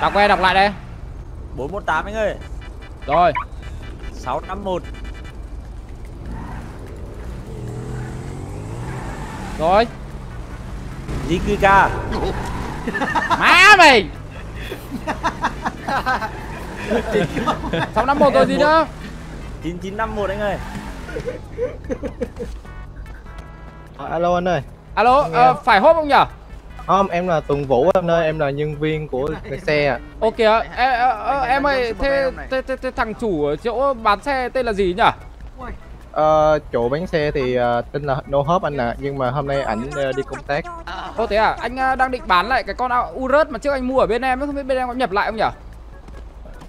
Đọc nghe đọc lại đây. 418 anh ơi. Rồi. 651 Rồi. JQK Má mày! Sáu năm một rồi gì nữa? 9951 anh ơi. À, alo anh ơi. Alo ờ, phải hốp không nhở không em là Tùng Vũ anh ơi em là nhân viên của cái xe ạ. Ok ạ em, em, em ơi thế, thế, thế, thế thằng chủ ở chỗ bán xe tên là gì nhở ờ, chỗ bánh xe thì ờ, tên là No Hope anh ạ nhưng mà hôm nay ảnh ờ, đi công tác. Ô thế à anh ờ, đang định bán lại cái con Urus mà trước anh mua ở bên em không biết bên em có nhập lại không nhở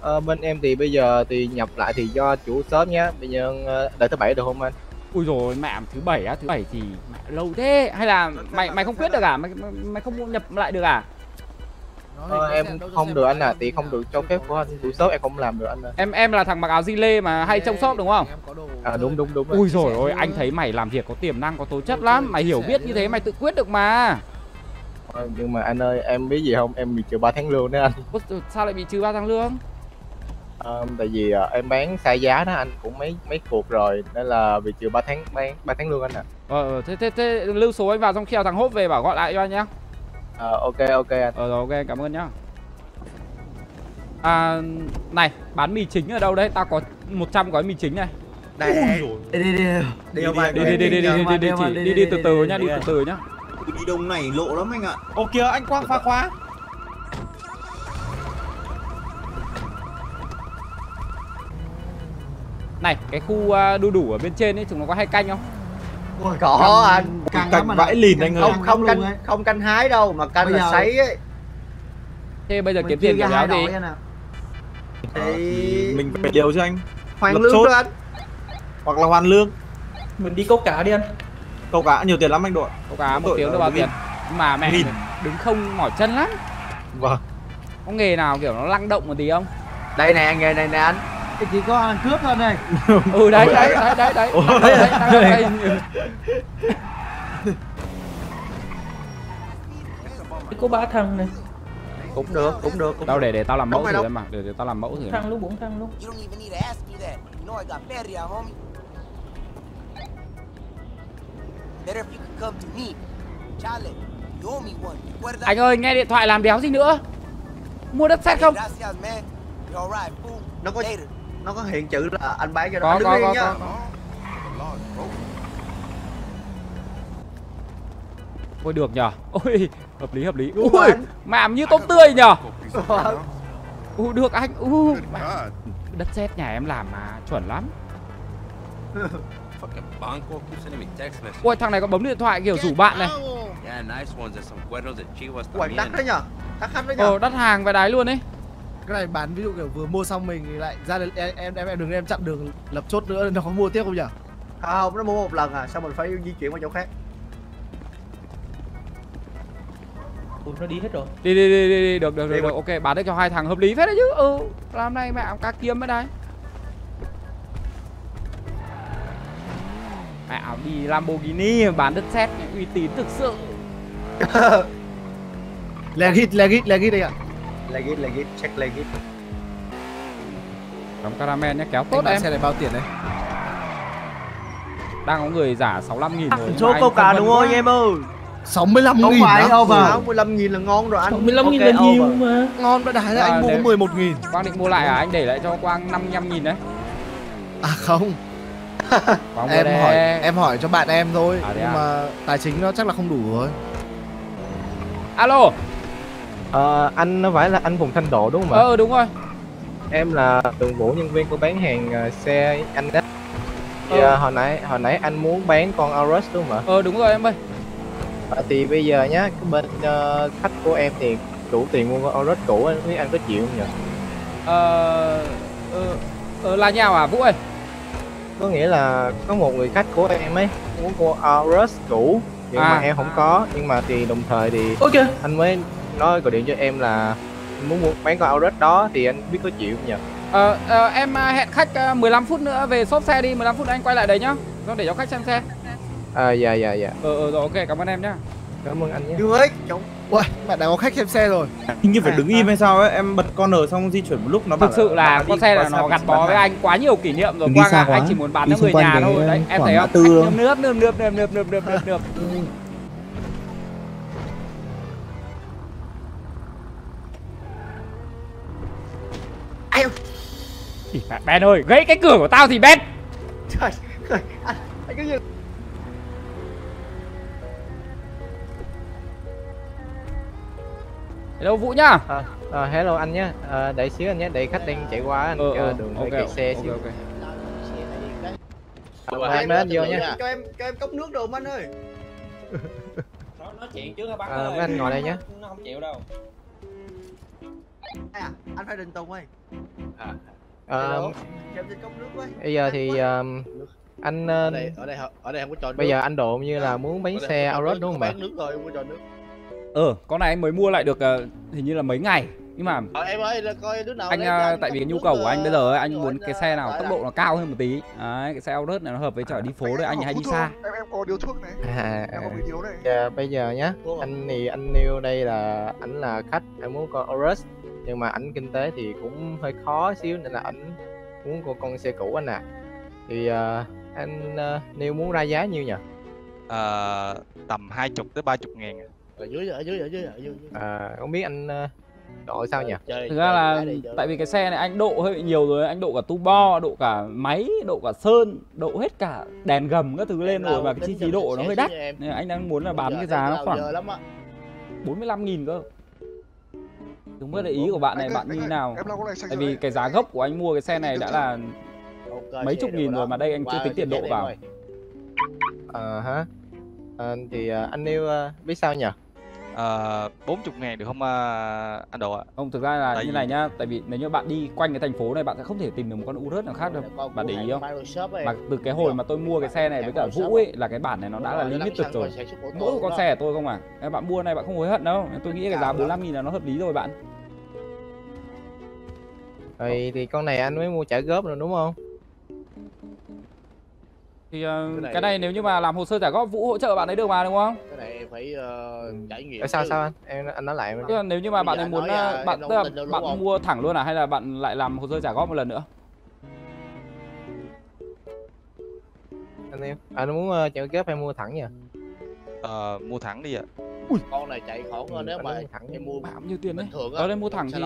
ờ, bên em thì bây giờ thì nhập lại thì do chủ shop nhá bây giờ ờ, đợi thứ bảy được không anh Ui rồi mẹ thứ bảy á thứ bảy thì mẹ lâu thế. Hay là mày mày không quyết được à? Mày mày, không nhập lại được à? Ờ, em không được anh ạ thì không được cho phép của anh. Chủ shop em không làm được anh ơi em em là thằng mặc áo di lê mà hay trông shop đúng không? À, đúng đúng đúng Ui rồi ôi anh thấy mày làm việc có tiềm năng có tố chất lắm. Mày hiểu biết như thế mày tự quyết được mà. Ờ, nhưng mà anh ơi em biết gì không? Em bị trừ 3 tháng lương đó anh. Sao lại bị trừ ba tháng lương Ờ, tại vì ờ, em bán sai giá đó anh cũng mấy mấy cuộc rồi nên là bị trừ 3 tháng bán 3 tháng lương anh ạ ờ thế thế thế lưu số anh vào xong khi thằng hốp về bảo gọi lại cho anh nhá Ờ, ok ok anh ờ rồi ok cảm ơn nhá à này bán mì chính ở đâu đấy tao có 100 gói mì chính này Đây, đi đi đi. Đi không anh? đi đi đi đi đi đi đi chỉ đi đi từ từ nhá đi từ từ nhá Đi đông này lộ lắm anh ạ Ô kìa anh Quang phá khóa này cái khu à, đu đủ ở bên trên ấy chúng nó có hay canh không? Ôi, Có anh. Cạnh vãi lìn anh ơi. Không không canh không canh hái đâu mà canh Bây là giờ- sấy ấy. thế bây giờ kiếm tiền kiểu béo gì Thì Mình phải điều cho anh. Hoàn lập lương chốt. thôi anh. Hoặc là hoàn lương. Mình đi câu cá đi anh. Câu cá nhiều tiền lắm anh đội. Có cá một tiếng được bao tiền? Mà mẹ Nghìn. đứng không mỏi chân lắm. Vâng. Có nghề nào kiểu nó lăng động một tí không? Đây nè nghề này nè anh. Thì chỉ có ăn cướp thôi này ừ đấy đấy đấy đấy đấy đấy, đấy, đấy, đấy, đấy. Có ba thằng này Cũng được, cũng được. Cũng đâu được. để để tao làm mẫu thử đâu. em mà để, để tao làm mẫu thử Thằng luôn bốn thằng. Recuerda? anh ơi nghe điện thoại làm đéo gì nữa mua đất xét không. Nó có. Nó có hiện chữ là anh bán cho nó. đứng có yên có, nhá. ôi được nhở ôi hợp lý hợp lý. Đúng ui anh. mạm như tôm tươi nhở ui được anh. Ui đất sét nhà em làm mà chuẩn lắm. Ui thằng này có bấm điện thoại kiểu rủ bạn này. Quảng đắt đấy nhở. Đắt khách đấy nhở. ờ đắt hàng về đáy luôn ấy Cái này bán ví dụ kiểu vừa mua xong mình thì lại ra em em em, em đừng em chặn đường lập chốt nữa nó có mua tiếp không nhỉ Không, nó mua một lần à, sao mình phải di chuyển qua chỗ khác. Ủa, nó đi hết rồi đi đi đi đi, đi. được được được, Đi được. ok bán được cho hai thằng hợp lý phết đấy chứ ừ làm này mẹ cá kiếm ở đây mẹ đi Lamborghini bán đất sét uy tín thực sự legit legit legit đây ạ Legit, legit, check legit. đóng caramel nhé kéo tốt em xe này bao tiền đấy đang có người giả 65 nghìn rồi Số anh câu cá đúng không quá. em ơi? 65 Không nghìn phải over. 65 nghìn là ngon rồi anh. 65 nghìn Ok, là nhiều over. mà Ngon đã đái là À, anh mua nếu- 11 nghìn Quang định mua lại à anh để lại cho Quang 55 nghìn đấy À không Em đây. hỏi em hỏi cho bạn em thôi À, Nhưng à? mà tài chính nó chắc là không đủ rồi alo Ờ, anh nó phải là anh Phùng Thanh Độ đúng không ạ? Ờ đúng rồi. Em là Tùng Vũ nhân viên của bán hàng ờ, xe anh đó thì, ờ, hồi nãy hồi nãy anh muốn bán con Aurus đúng không ạ? Ờ đúng rồi em ơi. Ờ, thì bây giờ nhá cái bên ờ, khách của em thì đủ tiền mua con Aurus cũ anh biết anh có chịu không nhỉ? Ờ ờ, ờ là nhau à Vũ ơi? Có nghĩa là có một người khách của em ấy muốn con Aurus cũ nhưng À. mà em không có nhưng mà thì đồng thời thì Ok anh mới nói gọi điện cho em là muốn mua bán con Aurus đó thì anh biết có chịu không nhỉ ờ, ờ em à, hẹn khách à, 15 phút nữa về shop xe đi 15 phút anh quay lại đấy nhá nó để cho khách xem xe à dạ dạ dạ ờ ờ rồi ok cảm ơn em nhá cảm ơn anh nhé Dương ơi, chống Ui, mẹ đã có khách xem xe rồi Hình như phải đứng im hay sao ấy, em bật con R xong di chuyển một lúc nó thực sự là con xe là nó gắn bó với anh quá nhiều kỷ niệm rồi quang ạ anh chỉ muốn bán cho người nhà thôi đấy em thấy không tư thôi. Anh nướp nướp nướp nướp nướp Ỉ, Ben ơi gãy cái cửa của tao thì Ben. Trời ơi, anh, anh cứ dừng hello vũ nhá. À, à, hello anh nhé à, đợi xíu anh nhé để khách đang chạy qua anh ờ chờ ờ đường ok hơi kẹt xe xíu. ok. Ờ, anh vô nhé. Cho em, cho em cốc nước đồ anh ơi. Nói chuyện trước hả bác à, mấy anh ngồi đây nhé. Nó không chịu đâu. Ai à, anh phải đình tùng ơi. À, Cho em xin cốc nước với. bây giờ thì um, anh ở ờ, đây ở đây ở đây không có cho bây giờ anh độ như là muốn bán xe Aurus đúng không bạn? bán nước rồi không có cho nước. Ờ con này anh mới mua lại được ờ, hình như là mấy ngày. Nhưng mà ờ, em ơi là coi đứa nào anh ờ, cho tại vì nhu cầu của anh bây giờ ấy, anh muốn cái xe nào tốc độ nó cao hơn một tí. Đấy cái xe Aurus này nó hợp với chở đi phố đấy anh hay đi xa. em em có điếu thuốc này. À, em có bị điếu này. Giờ, bây giờ nhá anh thì anh nêu đây là ảnh là khách anh muốn con Aurus nhưng mà ảnh kinh tế thì cũng hơi khó xíu nên là ảnh muốn con con xe cũ anh à thì ờ, anh uh, nêu muốn ra giá nhiêu nhỉ? Ờ, tầm 20 tới 30 ngàn ở dưới ở dưới ở dưới ở dưới. À, không biết anh uh, độ sao nhỉ? chơi thực ra là tại vì cái xe này anh độ hơi bị nhiều rồi anh độ cả tu bo độ cả máy độ cả sơn độ hết cả đèn gầm các thứ lên rồi mà cái chi phí độ nó hơi đắt. nên anh đang muốn là bán cái giá nó khoảng lắm á. 45 nghìn cơ Đúng biết là ý của bạn này Anh bạn anh như ơi, nào? em lau con này sạch Tại vì cái giá gốc của anh mua cái xe này đã là mấy chục nghìn rồi mà đây anh chưa tính tiền độ vào. ờ hả? Ờ, thì ờ, anh nêu ờ, biết sao nhỉ Ờ, 40 ngàn được không ờ, anh Độ ạ? Không thực ra là Tại như vì- này nhá Tại vì nếu như bạn đi quanh cái thành phố này bạn sẽ không thể tìm được một con Urus nào khác đâu. Bạn để ý không? Mà từ cái hồi mà tôi mua cái xe này với cả Vũ ấy là cái bản này nó đã là limited rồi. Mỗi con xe của tôi không à. Bạn mua này bạn không hối hận đâu. Tôi nghĩ cái giá Cao lắm. 45 nghìn là nó hợp lý rồi bạn. Rồi thì con này anh mới mua trả góp rồi đúng không Thì ờ, Cái này- cái này nếu như mà làm hồ sơ trả góp Vũ hỗ trợ bạn ấy được mà đúng không? cái này em phải ờ, trải nghiệm sao chứ. sao anh em anh nói lại em Tức là nếu như mà Bây bạn ấy muốn à, bạn tức là đâu, bạn không? mua thẳng luôn à hay là bạn lại làm hồ sơ trả góp một lần nữa? anh em anh muốn ờ, trả góp hay mua thẳng nhỉ Ờ, mua thẳng đi ạ. con này chạy khỏi Ừ, nếu mà thẳng em mua Bao nhiêu tiền đấy? Ở đây mua thẳng thì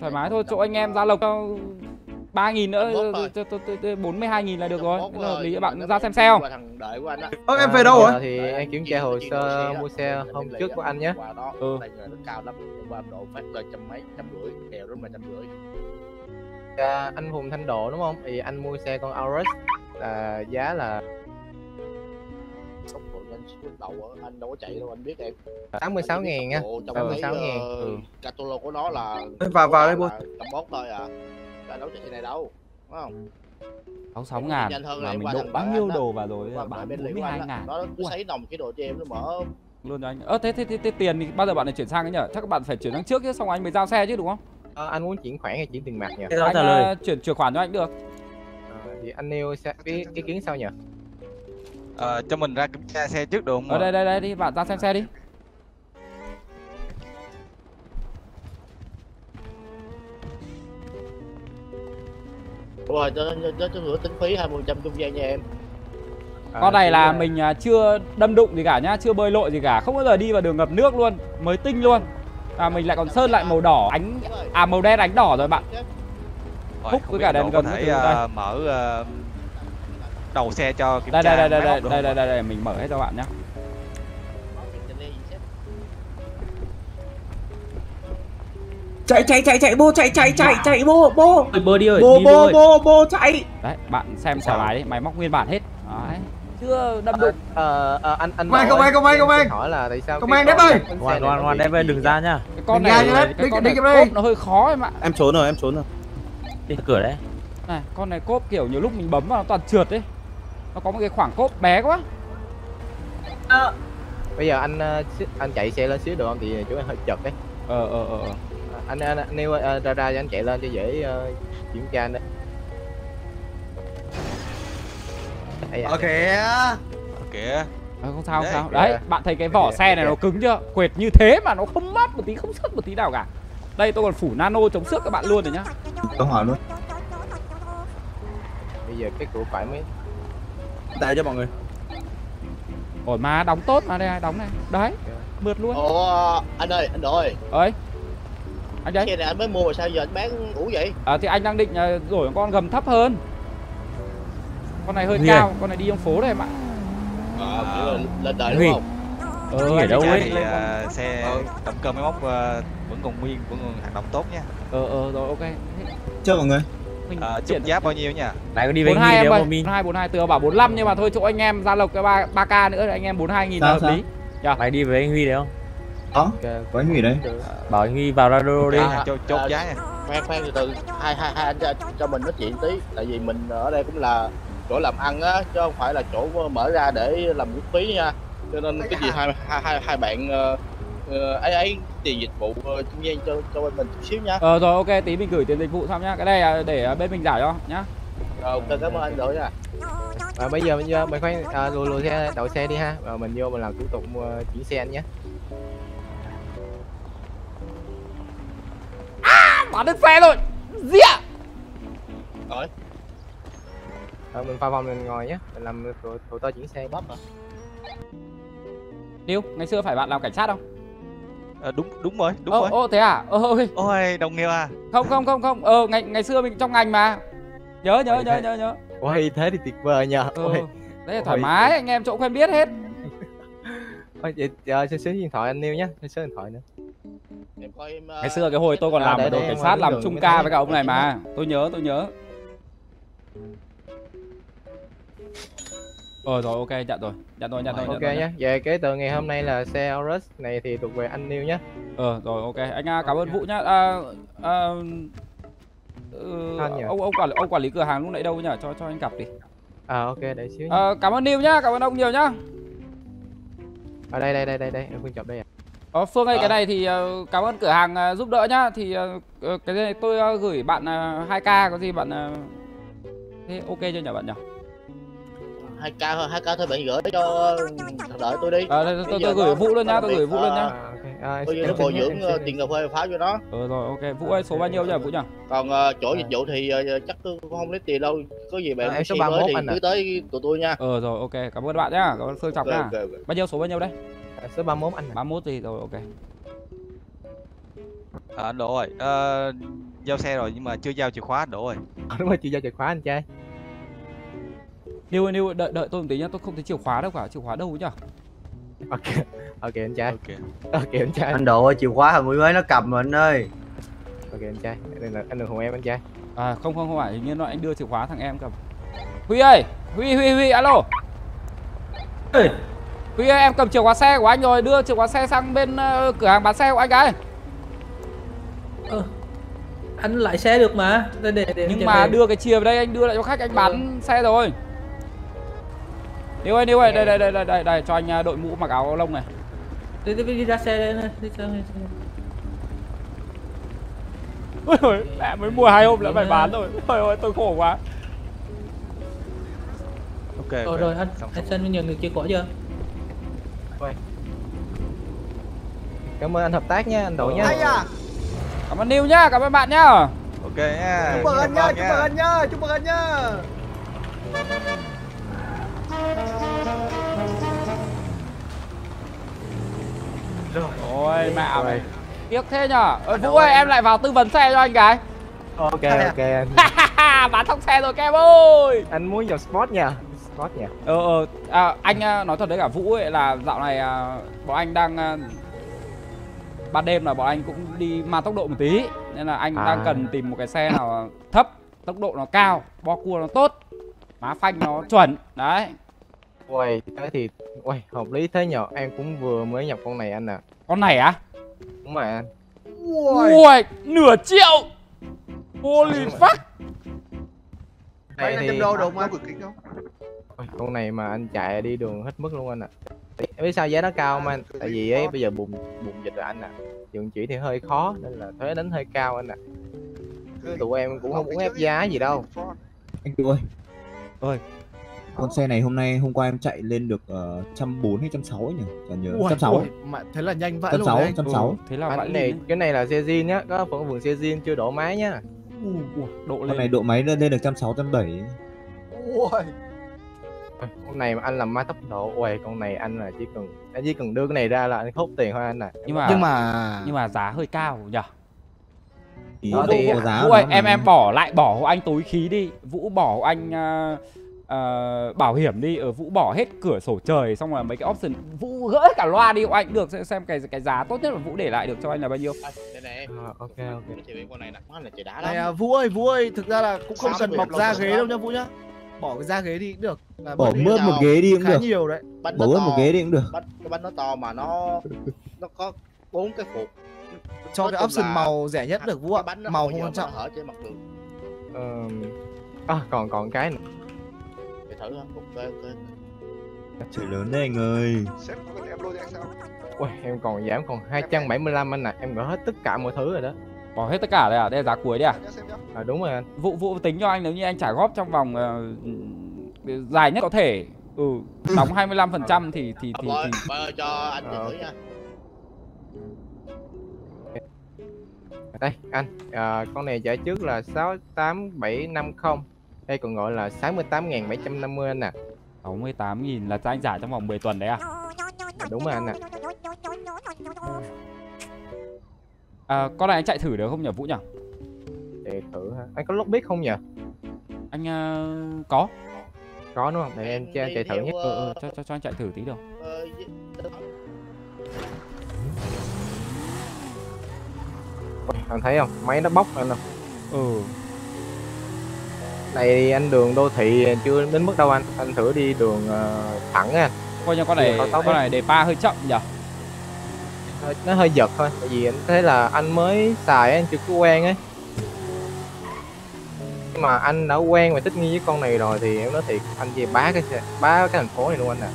thoải mái thôi, chỗ anh em ra lộc 3 nghìn nữa, cho tôi 42 nghìn là được rồi. Nó hợp lý bạn ra xem xe không? Ơ em về đâu rồi? Thì anh kiếm tra hồ sơ mua xe hôm trước của anh nhé. Ừ. À, anh Hùng Thanh Độ đúng không? Thì anh mua xe con Auris là giá là đầu anh đâu có chạy đâu anh biết em. 86 ngàn á. 86 ngàn. Ờ, catalog của nó là ừ. vào vào đây bố tầm bót thôi à anh đâu chạy này đâu đúng không 66 Em ngàn mà mình thằng bao nhiêu đồ vào rồi bán 42 anh á ngàn nó cứ sấy nồng cái đồ cho em nó mở luôn cho anh. Ơ thế, thế, thế, thế tiền thì bao giờ bạn lại chuyển sang ấy nhở? Chắc các bạn phải chuyển sang trước chứ xong anh mới giao xe chứ đúng không? Ờ, anh muốn chuyển khoản hay chuyển tiền mặt nhỉ anh ờ, chuyển chuyển khoản cho anh được. Ờ, thì anh nêu xe cái ý kiến sao nhỉ Ờ, cho mình ra kiểm tra xe trước được không Ở đây đây đây đi, bạn ra xem xe đi. Đúng rồi cho cho cho, cho ngửa tính phí 20 trăm trung gian nha em À, Con này là mình à, chưa đâm đụng gì cả nhá, chưa bơi lội gì cả, không bao giờ đi vào đường ngập nước luôn, mới tinh luôn. À mình lại còn sơn lại màu đỏ ánh à màu đen ánh đỏ rồi bạn. Rồi, Hút với cả đèn thứ ờ, đây. mở ờ, đầu xe cho kiểm Đây tra đây đây đây đây đây đây ạ? đây mình mở hết cho bạn nhá. Chạy chạy chạy chạy bô chạy chạy chạy chạy bô bô. bơ đi ơi Bô đi bô thôi bô bô chạy. Đấy, bạn xem thoải mái đi, máy móc nguyên bản hết. Đấy. Chưa đâm đụng. ờ ờ, anh anh Công an, công an, ơi, công an, công hỏi là tại sao Công an, con ơi. ngoan ngoan ngoan về gì đừng ra nhá Cái con Đừng ra này, nhá, cái con này ra đây. cốp nó hơi khó em ạ. Em trốn rồi, em trốn rồi. đi cửa đấy Này, con này cốp kiểu nhiều lúc mình bấm vào nó toàn trượt ấy. Nó có một cái khoảng cốp bé quá. bây giờ anh ờ, anh chạy xe lên xíu được không thì chỗ em hơi chật đấy Ờ ờ ờ. Anh anh, anh nêu ờ, ra ra cho anh chạy lên cho dễ ờ, kiểm tra đấy da. Ok kìa Ờ, không sao không Đấy, sao. Kìa. đấy bạn thấy cái vỏ Kìa, xe này kìa. nó cứng chưa? Quệt như thế mà nó không mất một tí không sức một tí nào cả. Đây tôi còn phủ nano chống xước các bạn luôn rồi nhá. Câu hỏi luôn. bây giờ cái cửa phải mới Tại cho mọi người. ổn mà đóng tốt mà đây đóng này. Đấy mượt luôn. Ủa anh ơi anh đội ơi anh đấy xe này anh mới mua mà sao giờ anh bán ủ vậy? À, thì anh đang định ờ, đổi con gầm thấp hơn. Con này hơi Huy cao con này đi trong phố đây em ạ. À, là lên đời Huy. đúng không? Ờ, Huy ở đâu ấy? thì à, xe động cơ máy móc à, vẫn còn nguyên vẫn còn hoạt động tốt nha. Ờ ờ rồi ok. Chưa mọi người. à, triển chục giá bao nhiêu nha? Này có đi với anh em Mi? bốn hai bốn hai từ bảo 45 nhưng mà thôi chỗ anh em ra lộc cái ba ba k nữa thì anh em 42 nghìn là Sao, hợp lý. Mày đi với anh Huy đấy không? Đó, có anh Huy đấy. Bảo anh Huy vào radio đi. À, chốt chốt à, giá nha. khoan khoan từ từ. Hai hai hai anh cho, cho mình nói chuyện tí. Tại vì mình ở đây cũng là chỗ làm ăn á chứ không phải là chỗ mở ra để làm miễn phí nha. Cho nên cái gì hai hai hai, hai bạn ờ, ờ, ấy ấy tiền dịch vụ ờ, trung gian cho cho bên mình chút xíu nha. Ờ rồi ok tí mình gửi tiền dịch vụ xong nhá cái này à, để bên mình giải cho nhá. Rồi ok cảm ơn anh đội nha. À, bây giờ mình vô mình khoan à, lùi lùi xe đậu xe đi ha. Rồi mình vô mình làm thủ tục uh, chuyển xe anh nhé bán được xe rồi dịa rồi rồi mình pha vòng mình ngồi nhé mình làm thủ, thủ to chuyển xe bắp à Điêu, ngày xưa phải bạn làm cảnh sát không? à, đúng đúng rồi đúng Ô, rồi ô thế à? Ôi, ôi đồng nghiệp à không không không không, ờ ngày ngày xưa mình trong ngành mà. Nhớ nhớ Ôi, nhớ thế- nhớ nhớ. ôi thế thì tuyệt vời nhờ Ừ. ôi Đấy là thoải Ôi. mái, anh em chỗ quen biết hết. ôi vậy chờ xin số điện thoại anh Niêu nhé xin số điện thoại nữa em coi em ờ, Ngày xưa cái hồi tôi còn À, làm ở đội cảnh sát làm chung mới ca với cả ông này mà. Tôi nhớ, tôi nhớ. Ờ rồi ok, nhận rồi. Nhận rồi, nhận rồi, nhận ok rồi. nhé về cái từ ngày hôm nay là xe Aurus này thì thuộc về anh Niêu nhé Ờ rồi ok, anh à, cảm ơn Vũ nhá. À, à, ừ, ông ông quản ông quản lý cửa hàng lúc nãy đâu nhỉ? Cho cho anh gặp đi. à ok để xíu nhé. Ờ, cảm ơn Niu nhá, cảm ơn ông nhiều nhá. ở đây đây đây đây đây em Phương chụp đây à Ờ, Phương ơi, Ờ. cái này thì ờ, cảm ơn cửa hàng ờ, giúp đỡ nhá. Thì ờ, cái này tôi gửi bạn ờ, 2k có gì bạn thế ok chưa nhỉ bạn nhỉ? hai k thôi hai k thôi bạn gửi cho đợi tôi đi Ờ, đây, tôi, tôi, giờ gửi Vũ luôn nhá, tôi gửi Vũ luôn nhá. à, ok à, bây giờ nó bồi dưỡng tiền cà phê pháo cho nó Ờ rồi ok, Vũ ơi số bao nhiêu nhỉ Vũ nhỉ? còn ờ, chỗ dịch vụ thì ờ, chắc tôi cũng không lấy tiền đâu có gì bạn À, số xi 31 tới thì cứ tới tụi tôi nha Ờ rồi ok, cảm ơn bạn nhá, cảm ơn Phương Trọng ok. Bao nhiêu số bao nhiêu đấy? À, số 31 anh à. 31 gì rồi ok. à, anh Đỗ ơi ờ, giao xe rồi nhưng mà chưa giao chìa khóa Đỗ ơi Ờ, đúng rồi chị giao chìa khóa anh trai Niu ơi, Niu ơi, đợi đợi tôi một tí nhá, tôi không thấy chìa khóa đâu cả, chìa khóa đâu nhỉ? ok ok anh trai ok ok anh trai Anh ơi, chìa khóa thằng Nguyễn mới nó cầm rồi anh ơi. ok anh trai anh đừng anh đừng hù em anh trai À không không không phải, hình như nó anh đưa chìa khóa thằng em cầm. Huy ơi, Huy Huy Huy alo. Ê, Huy ơi, em cầm chìa khóa xe của anh rồi, đưa chìa khóa xe sang bên ờ, cửa hàng bán xe của anh cái. ờ, anh lại xe được mà. Để, để, Nhưng mà về. đưa cái chìa vào đây anh đưa lại cho khách anh bán xe rồi. Điêu ơi, Điêu ơi, đây đây đây đây đây, đây cho anh ờ, đội mũ mặc áo lông này. đi, đi, đi ra xe đây này. Đi ra. Ôi ôi, mẹ mới mua hai hôm đã phải bán rồi. Ôi ôi, tôi khổ quá. ok Ờ ok. rồi anh, Xong, anh xin nhận được chìa khóa chưa? Cảm ơn anh hợp tác nha anh Độ nha ai à Cảm ơn Niu nhá, cảm ơn bạn nhá. ok nha chúc mừng anh nha Cảm ơn chúc mừng anh nha chúc mừng anh nha Ôi mẹ Rồi. mày. Tiếc thế nhở. Ờ, Vũ ơi, em lại vào tư vấn xe cho anh cái. ok ok anh bán xong xe rồi các em ơi. anh muốn vào sport nha sport nha ờ ờ à, anh à, nói thật đấy cả vũ ấy là dạo này à, bọn anh đang à, ban đêm là bọn anh cũng đi ma tốc độ một tí nên là anh À. đang cần tìm một cái xe nào thấp tốc độ nó cao bo cua nó tốt má phanh nó chuẩn đấy. Uầy, thế thì uầy, hợp lý thế nhờ em cũng vừa mới nhập con này anh à con này á? Đúng rồi anh. Ui. Nửa triệu! Holy fuck! Đây thì đô được mà. Ôi, con này mà anh chạy đi đường hết mức luôn anh ạ em biết sao giá nó cao không anh tại vì ấy bây giờ bùng bùng dịch rồi anh ạ vận chuyển thì hơi khó nên là thuế đánh hơi cao anh ạ tụi em cũng không muốn ép giá gì đâu Anh ơi. Ơi. Con xe này hôm nay hôm qua em chạy lên được uh, 140 hay 160 ấy nhỉ? Chả nhớ. Ui, 160. ui, mà thế là nhanh luôn 160, đấy anh. 160. Ừ, thế là vãi này cái này là xe zin nhá có phần vườn xe zin chưa đổ máy nhá độ Con lên này độ máy lên lên được 160 170. Ui. Con này mà anh làm máy tốc độ ui con này anh là chỉ cần anh chỉ cần đưa cái này ra là anh hốt tiền thôi anh à. Nhưng mà Nhưng mà nhưng mà giá hơi cao nhỉ? Đó thì- có giá Vũ ơi em em bỏ lại bỏ hộ anh tối khí đi. Vũ bỏ hộ anh ờ, ờ, bảo hiểm đi. Ở Vũ bỏ hết cửa sổ trời xong rồi mấy cái option. Vũ gỡ hết cả loa đi hộ anh được xem, xem cái cái giá tốt nhất mà Vũ để lại được cho anh là bao nhiêu. Đây này. Ờ, ok ok. cái chị con này nặng quá là chị đã này lắm. à, Vũ ơi, Vũ ơi, thực ra là cũng không Sao cần bọc rồi ghế đâu nhá Vũ nhá. Bỏ cái da ghế đi cũng được. Là Bỏ bớt một ghế đi cũng khá được. nhiều đấy. bánh Bỏ to, một ghế đi cũng được. bánh cái bánh nó to mà nó nó có bốn cái phục Cho cái option là màu rẻ nhất được Vũ ạ. bánh Màu không quan trọng. hở trên mặt đường Ờ, à, còn còn cái nữa. thì thử ha ok ok Trời lớn đấy anh ơi. Ui, em còn giảm còn 275 anh ạ em gỡ hết tất cả mọi thứ rồi đó bỏ hết tất cả đây à? Đây là giá cuối đấy à? À, đúng rồi. Anh Vũ Vũ tính cho anh nếu như anh trả góp trong vòng ờ, dài nhất có thể. Ừ đóng 25% thì thì à, thì, thì bơi cho anh Ờ, thử nha đây anh. À, con này trả trước là 68750 đây còn gọi là 68.750 anh ạ. 68.000 là cho anh trả trong vòng 10 tuần đấy à? À, đúng rồi anh ạ. À, con này anh chạy thử được không nhỉ Vũ nhỉ? để thử ha anh có lốc biết không nhỉ Anh uh, có. có đúng không để em cho chạy thử nhé Ờ, ờ, ờ, cho, cho cho anh chạy thử tí được. ờ, anh thấy không máy nó bốc anh không Ừ. này anh đường đô thị chưa đến mức đâu anh anh thử đi đường thẳng á Coi như con này con này đề pa hơi chậm nhỉ? Hơi- nó hơi giật thôi, tại vì anh thấy là anh mới xài anh chưa có quen ấy Nhưng mà anh đã quen và thích nghi với con này rồi thì em nói thiệt, anh về bá cái xe- bá cái thành phố này luôn anh à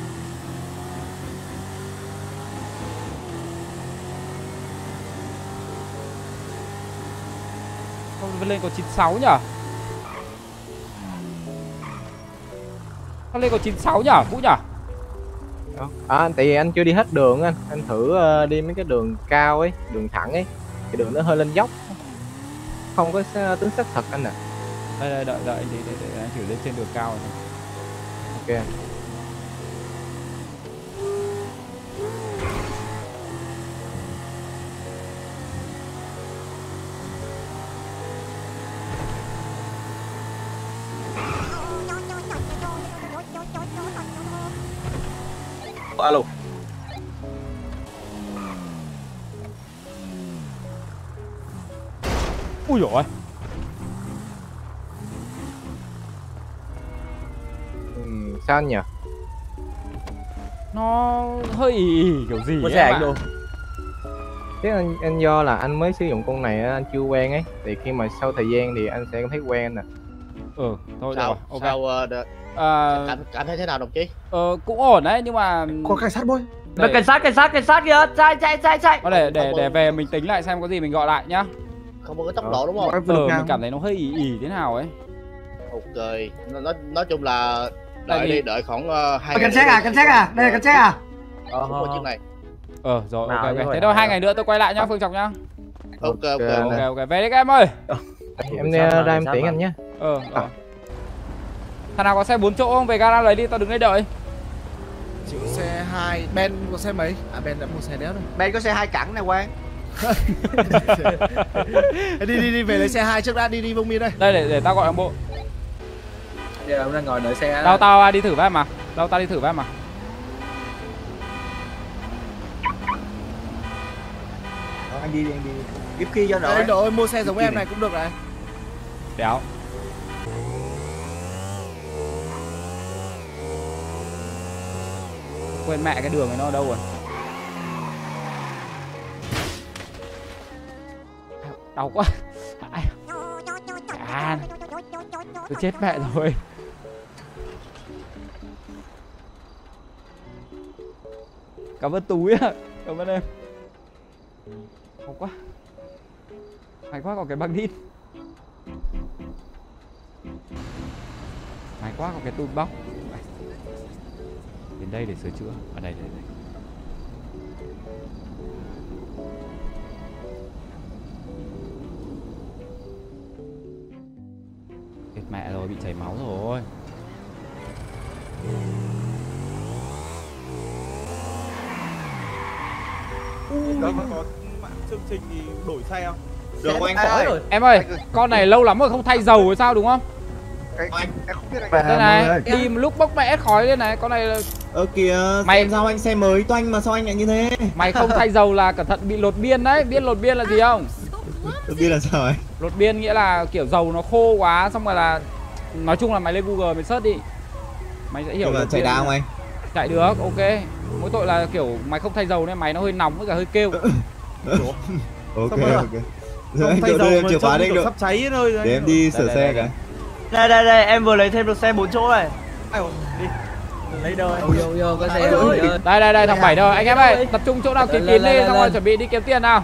Không lên có 96 nhỉ? Nó lên có 96 nhỉ? Vũ nhỉ? Đó. à tại vì anh chưa đi hết đường anh. Anh thử ờ, đi mấy cái đường cao ấy đường thẳng ấy. Cái đường nó hơi lên dốc. Không có s- tính xác thật anh à Đây đây đợi đợi anh tí, đợi, đợi, anh thử lên trên đường cao này. ok alo Ui dồi ôi. ừ, sao anh nhỉ Nó hơi kiểu gì có ạ. đâu Chứ anh, anh do là anh mới sử dụng con này á, anh chưa quen ấy thì khi mà sau thời gian thì anh sẽ cảm thấy quen nè Ừ, thôi được sao rồi. Ok. sao đ- À, cảnh thấy thế nào đồng chí? ờ, cũng ổn đấy nhưng mà Có cảnh sát bôi. Là cảnh sát cảnh sát cảnh sát kìa. Chạy chạy chạy chạy. Để để để về mình tính lại xem có gì mình gọi lại nhá. không có cái tốc độ đúng không? Ờ, mình cảm thấy nó hơi ì ì thế nào ấy. ok. Nói nói, nói chung là đợi vì- đi đợi khoảng uh, hai cảnh sát à cảnh sát à? Đây là cảnh sát à? Đúng rồi chiếc này. Ờ rồi ok ok. vậy Thế thôi hai ngày nữa tôi quay lại nhá Phương Trọng nhá. ok ok Ok. Ok. Về đi các em ơi. em ra em tiễn anh nhé. Ờ rồi. Thằng nào có xe 4 chỗ không về gara lấy đi tao đứng đây đợi. Chịu xe 2, Ben có xe mấy? À Ben đã mua xe đéo rồi. bên có xe hai cẳng này quang đi đi đi về lấy xe 2 trước đã đi đi bông mi đây. Đây để để tao gọi thằng bộ. giờ ông đang ngồi đợi xe Tao tao đi thử vai mà. Tao tao đi thử vai mà. Ờ, anh đi đi anh đi giúp khi cho Đây rồi độ ơi mua xe giống em này cũng được này. Đéo. Quên mẹ cái đường này nó ở đâu rồi. Đau quá. À, tôi chết mẹ rồi. Cảm ơn túi ạ. Cảm ơn em. Đau quá. mày quá có cái băng đít. mày quá có cái toolbox đến đây để sửa chữa. Ở đây đây đây. Chết mẹ rồi bị chảy máu rồi. Có có chương trình thì đổi xe không? Được anh À, rồi. em ơi con này lâu lắm rồi không thay dầu hay sao đúng không? Anh em không biết anh đây này đi một lúc bốc mẹ khói lên này. Con này là- Ơ kìa, Mày- mày sao anh xe mới toanh mà sao anh lại như thế? mày không thay dầu là cẩn thận bị lột biên đấy biết lột biên là gì không Tôi biết là sao ấy. lột biên nghĩa là kiểu dầu nó khô quá xong rồi là nói chung là mày lên google mày search đi mày sẽ hiểu lột chạy biên đá là- không anh? chạy được ok mỗi tội là kiểu mày không thay dầu nên máy nó hơi nóng với cả hơi kêu Ok, ok. Rồi Không anh thay đưa em chìa khóa được. sắp cháy nơi rồi Để em đi sửa đây, xe đây, cái. Đây đây đây, em vừa lấy thêm được xe 4 chỗ này. Ai lấy đâu vô vô có xe rồi đây đây đây thằng bảy đâu anh em ơi tập trung chỗ nào kín kín đi xong rồi chuẩn bị đi kiếm tiền nào.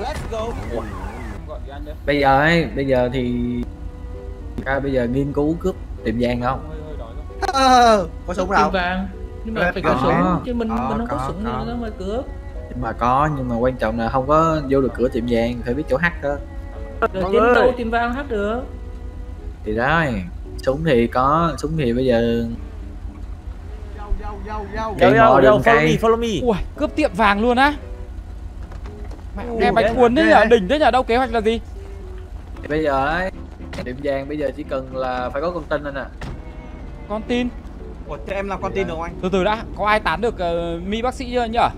Let's go. bây giờ ấy bây giờ thì ra bây giờ nghiên cứu cướp tiệm vàng không? Ờ, Có súng đâu? vàng. Nhưng mà phải có. súng chứ mình mình không có, súng nó mới cướp. Nhưng mà có nhưng mà quan trọng là không có vô được cửa tiệm vàng phải biết chỗ hack đó. Rồi đâu tìm vàng hát được. Thì đó súng thì có súng thì bây giờ cây mò đường cây follow me. ui cướp tiệm vàng luôn á. Mẹ nghe bạch đấy, cuốn thế đấy, nhở? đấy. đỉnh thế nhở? Đâu kế hoạch là gì? Thì bây giờ ấy tiệm vàng bây giờ chỉ cần là phải có con tin anh à con tin. Ủa, thế em làm con tin được không anh? từ từ đã có ai tán được ờ, mi bác sĩ chưa nhở?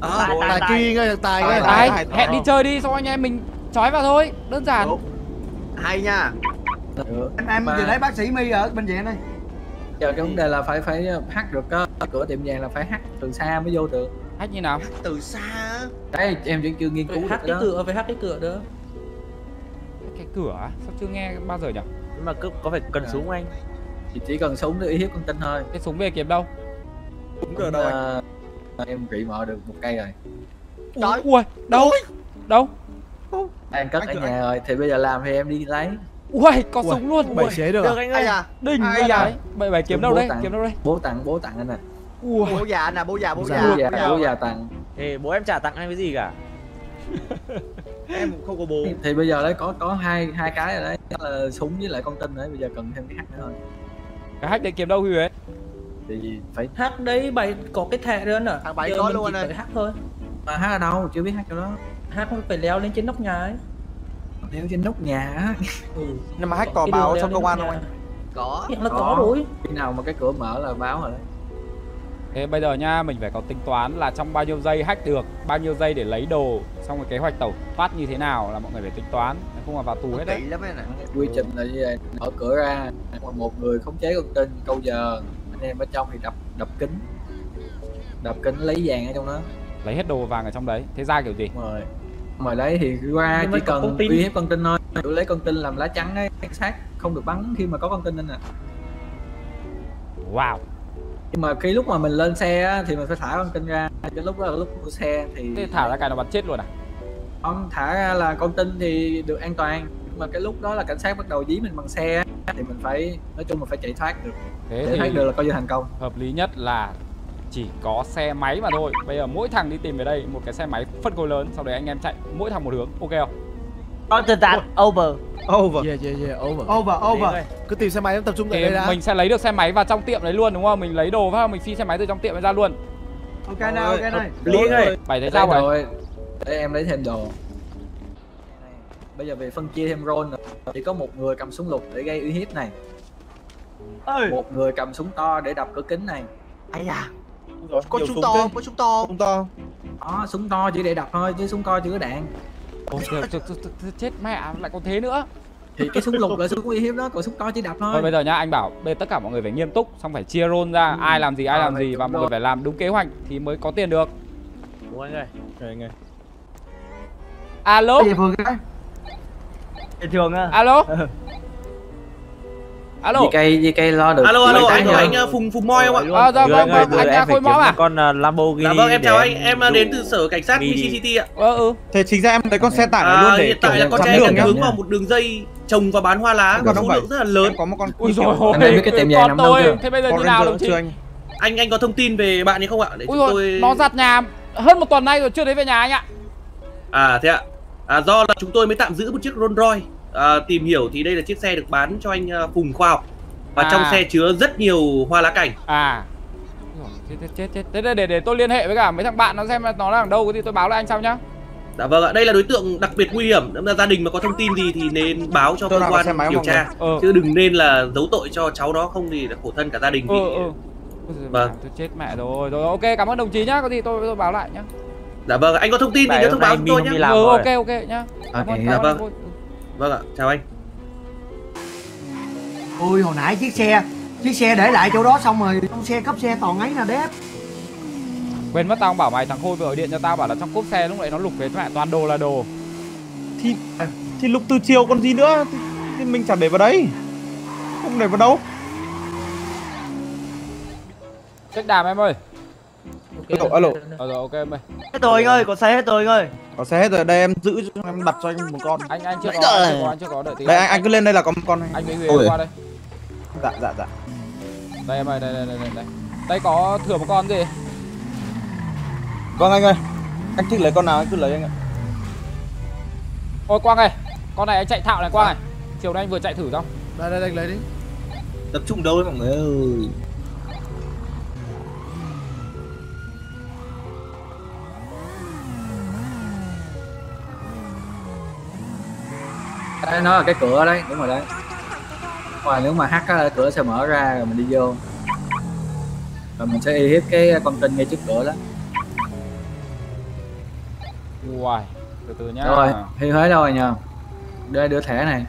Ờ, Tài kỳ ngay, tài ngay. Tài, Đấy, tài, hẹn đi chơi đi xong anh em mình chói vào thôi. Đơn giản. Hay nha. Em em Mà- vừa thấy bác sĩ My ở bệnh viện đây. Giờ cái vấn đề là phải phải hack được á cửa tiệm vàng là phải hack từ xa mới vô được. Hack như nào? Từ xa. á. đấy em vẫn chưa nghiên cứu được hát cái cái đó. cửa phải hát cái cửa được cái cửa sao chưa nghe bao giờ nhở? Nhưng mà cứ có phải cần súng anh. thì chỉ cần súng để uy hiếp con tin thôi. Cái súng về kiếm đâu? Đúng rồi đâu anh? Ờ, em trị mọ được một cây rồi. Trời. ui. Đâu? Đâu đang cất ở nhà rồi thì bây giờ làm thì em đi lấy ui có súng luôn Bảy chế được à? Được anh Ai ơi. à? đỉnh à? đấy bảy bảy kiếm đâu đấy tặng. kiếm đâu đấy bố tặng bố tặng anh ui Bố già nè, bố già, bố Bố già. bố già bố già tặng Thì bố em chả tặng anh cái gì cả. Em cũng không có bố. thì bây giờ đấy có có hai hai cái rồi đấy đó là súng với lại con tin đấy bây giờ cần thêm cái hack nữa thôi cái hack đấy kiếm đâu huy ấy thì phải hát đấy bảy có cái thẻ nữa nè Thằng Bảy có luôn này. phải hát thôi mà hack ở đâu chưa biết hack chỗ đó hát không phải leo lên trên nóc nhà ấy đeo trên nóc nhà á ừ. Nhưng mà Cái đường báo lên công an không anh? Có. hiện là có rồi khi nào mà cái cửa mở là báo rồi đấy Thế bây giờ nha, mình phải có tính toán là trong bao nhiêu giây hack được, bao nhiêu giây để lấy đồ, xong rồi kế hoạch tẩu thoát như thế nào là mọi người phải tính toán, không là vào tù hết đấy. Lắm quy trình là như vậy mở cửa ra một một người khống chế con tin câu giờ anh em ở trong thì đập đập kính đập kính lấy vàng ở trong đó Lấy hết đồ vàng ở trong đấy. Thế ra kiểu gì? Đúng rồi mà đấy thì qua chỉ cần uy hiếp con tin thôi. Tự lấy con tin làm lá chắn ấy cảnh sát không được bắn khi mà có con tin nên à Wow. nhưng mà khi lúc mà mình lên xe á, thì mình phải thả con tin ra. Cái lúc đó là lúc của xe thì Thế thả ra cái nó bắn chết luôn à? không thả ra là con tin thì được an toàn. Nhưng mà cái lúc đó là cảnh sát bắt đầu dí mình bằng xe á, thì mình phải nói chung là phải chạy thoát được. Thế chạy thoát thì được là coi như thành công. hợp lý nhất là chỉ có xe máy mà thôi. Bây giờ mỗi thằng đi tìm về đây một cái xe máy phân khối lớn, sau đấy anh em chạy mỗi thằng một hướng, ok không? Content that over. Over. Yeah, yeah, yeah, over. Over, over. Cứ tìm xe máy em tập trung tại đây đã. mình sẽ lấy được xe máy vào trong tiệm đấy luôn đúng không? Mình lấy đồ vào mình phi xe máy từ trong tiệm ra luôn. Ok này, ok này. Liên ơi. Bảy thấy Đấy sao rồi? để em lấy thêm đồ bây giờ về phân chia thêm role nữa. chỉ có một người cầm súng lục để gây uy hiếp này Ơi. một người cầm súng to để đập cửa kính này Ai à? Rồi, Có súng to, thế. có súng to. Súng to. đó súng to chỉ để đập thôi chứ súng to chưa có đạn Ôi, chết mẹ lại còn thế nữa. thì cái súng lục là súng uy hiếp đó còn súng to chỉ đập Thôi thôi bây giờ nhá anh bảo bây tất cả mọi người phải nghiêm túc xong phải chia role ra Ừ. ai làm gì ai Ờ, làm phải gì và mọi người phải làm đúng kế hoạch thì mới có tiền được. Đúng anh ơi. Rồi anh ơi. Alo, Cái gì Phương cái? Bình thường á. alo. Alo. Cây Di cây lo được Alo, alo, anh có anh uh, Phùng Phùng Moi không ạ? À, dạ vâng vâng, anh ra khôi mõ à? con Lamborghini. Dạ vâng, em chào anh. Em uh, đến từ sở cảnh sát City ạ. Ờ ừ. Thế chính ra em lấy con xe tải này luôn để hiện tại là con xe đường đang hướng vào một đường dây trồng và bán hoa lá có số lượng rất là lớn. Có một con Ui rồi biết cái tiệm vàng con nằm đâu tôi. Thế bây giờ như nào đồng chí? anh? anh anh có thông tin về bạn ấy không ạ để Ui chúng rồi, tôi nó giặt nhà hơn một tuần nay rồi chưa thấy về nhà anh ạ. à thế ạ à, do là chúng tôi mới tạm giữ một chiếc Rolls Royce à, tìm hiểu thì đây là chiếc xe được bán cho anh à, Phùng Khoa học và À. trong xe chứa rất nhiều hoa lá cảnh À. Chết chết chết chết. Thế để, để để tôi liên hệ với cả mấy thằng bạn nó xem nó là ở đâu thì tôi báo lại anh sau nhá. Dạ vâng ạ, đây là đối tượng đặc biệt nguy hiểm. Nếu là gia đình mà có thông tin gì thì nên báo cho cơ quan điều tra. Ờ. Chứ đừng nên là giấu tội cho cháu nó không thì là khổ thân cả gia đình. Ừ vì... ừ. Giời, Vâng. Tôi chết mẹ rồi. Rồi ok, cảm ơn đồng chí nhá. Có gì tôi tôi báo lại nhá. Dạ vâng, anh có thông tin thì nhớ thông báo Mi tôi làm Ừ ok ok nhá. Cảm Ok. ơn, Dạ cảm ơn. vâng. Vâng ạ, chào anh. Ui hồi nãy chiếc xe Chiếc xe để lại chỗ đó xong rồi Trong xe cấp xe toàn ấy nè đép Quên mất tao bảo mày thằng Khôi vừa gọi điện cho tao bảo là trong cốp xe lúc nãy nó lục về mẹ toàn đồ là đồ. thì thì lục từ chiều còn gì nữa thì, thì mình chẳng để vào đấy không để vào đâu Check đàm em ơi. Alo alo Ờ rồi ok em ơi. Hết rồi anh ơi, có xe hết rồi anh ơi. có xe hết rồi đây em giữ cho em đặt cho anh một con Anh anh chưa có, anh chưa có, anh chưa có đợi tí. đây anh, anh cứ lên đây là có một con anh anh với Ôi. Huyền qua đây. dạ dạ dạ Đây em ơi, đây đây đây đây. Đây, đây có thừa một con gì? vâng anh ơi anh thích lấy con nào anh cứ lấy anh ạ Ôi Quang ơi, con này anh chạy thạo này Quang này. Chiều nay anh vừa chạy thử xong. Đây đây đây lấy đi. Tập trung đâu đấy mọi người ơi Đấy, nó là cái cửa đấy đúng rồi đấy. Ngoài nếu mà hack á là cửa sẽ mở ra rồi mình đi vô. Rồi mình sẽ y hiếp cái con tin ngay trước cửa đó. Uầy, từ từ nhá. rồi thi thế đâu rồi nhờ. Đây đưa thẻ này.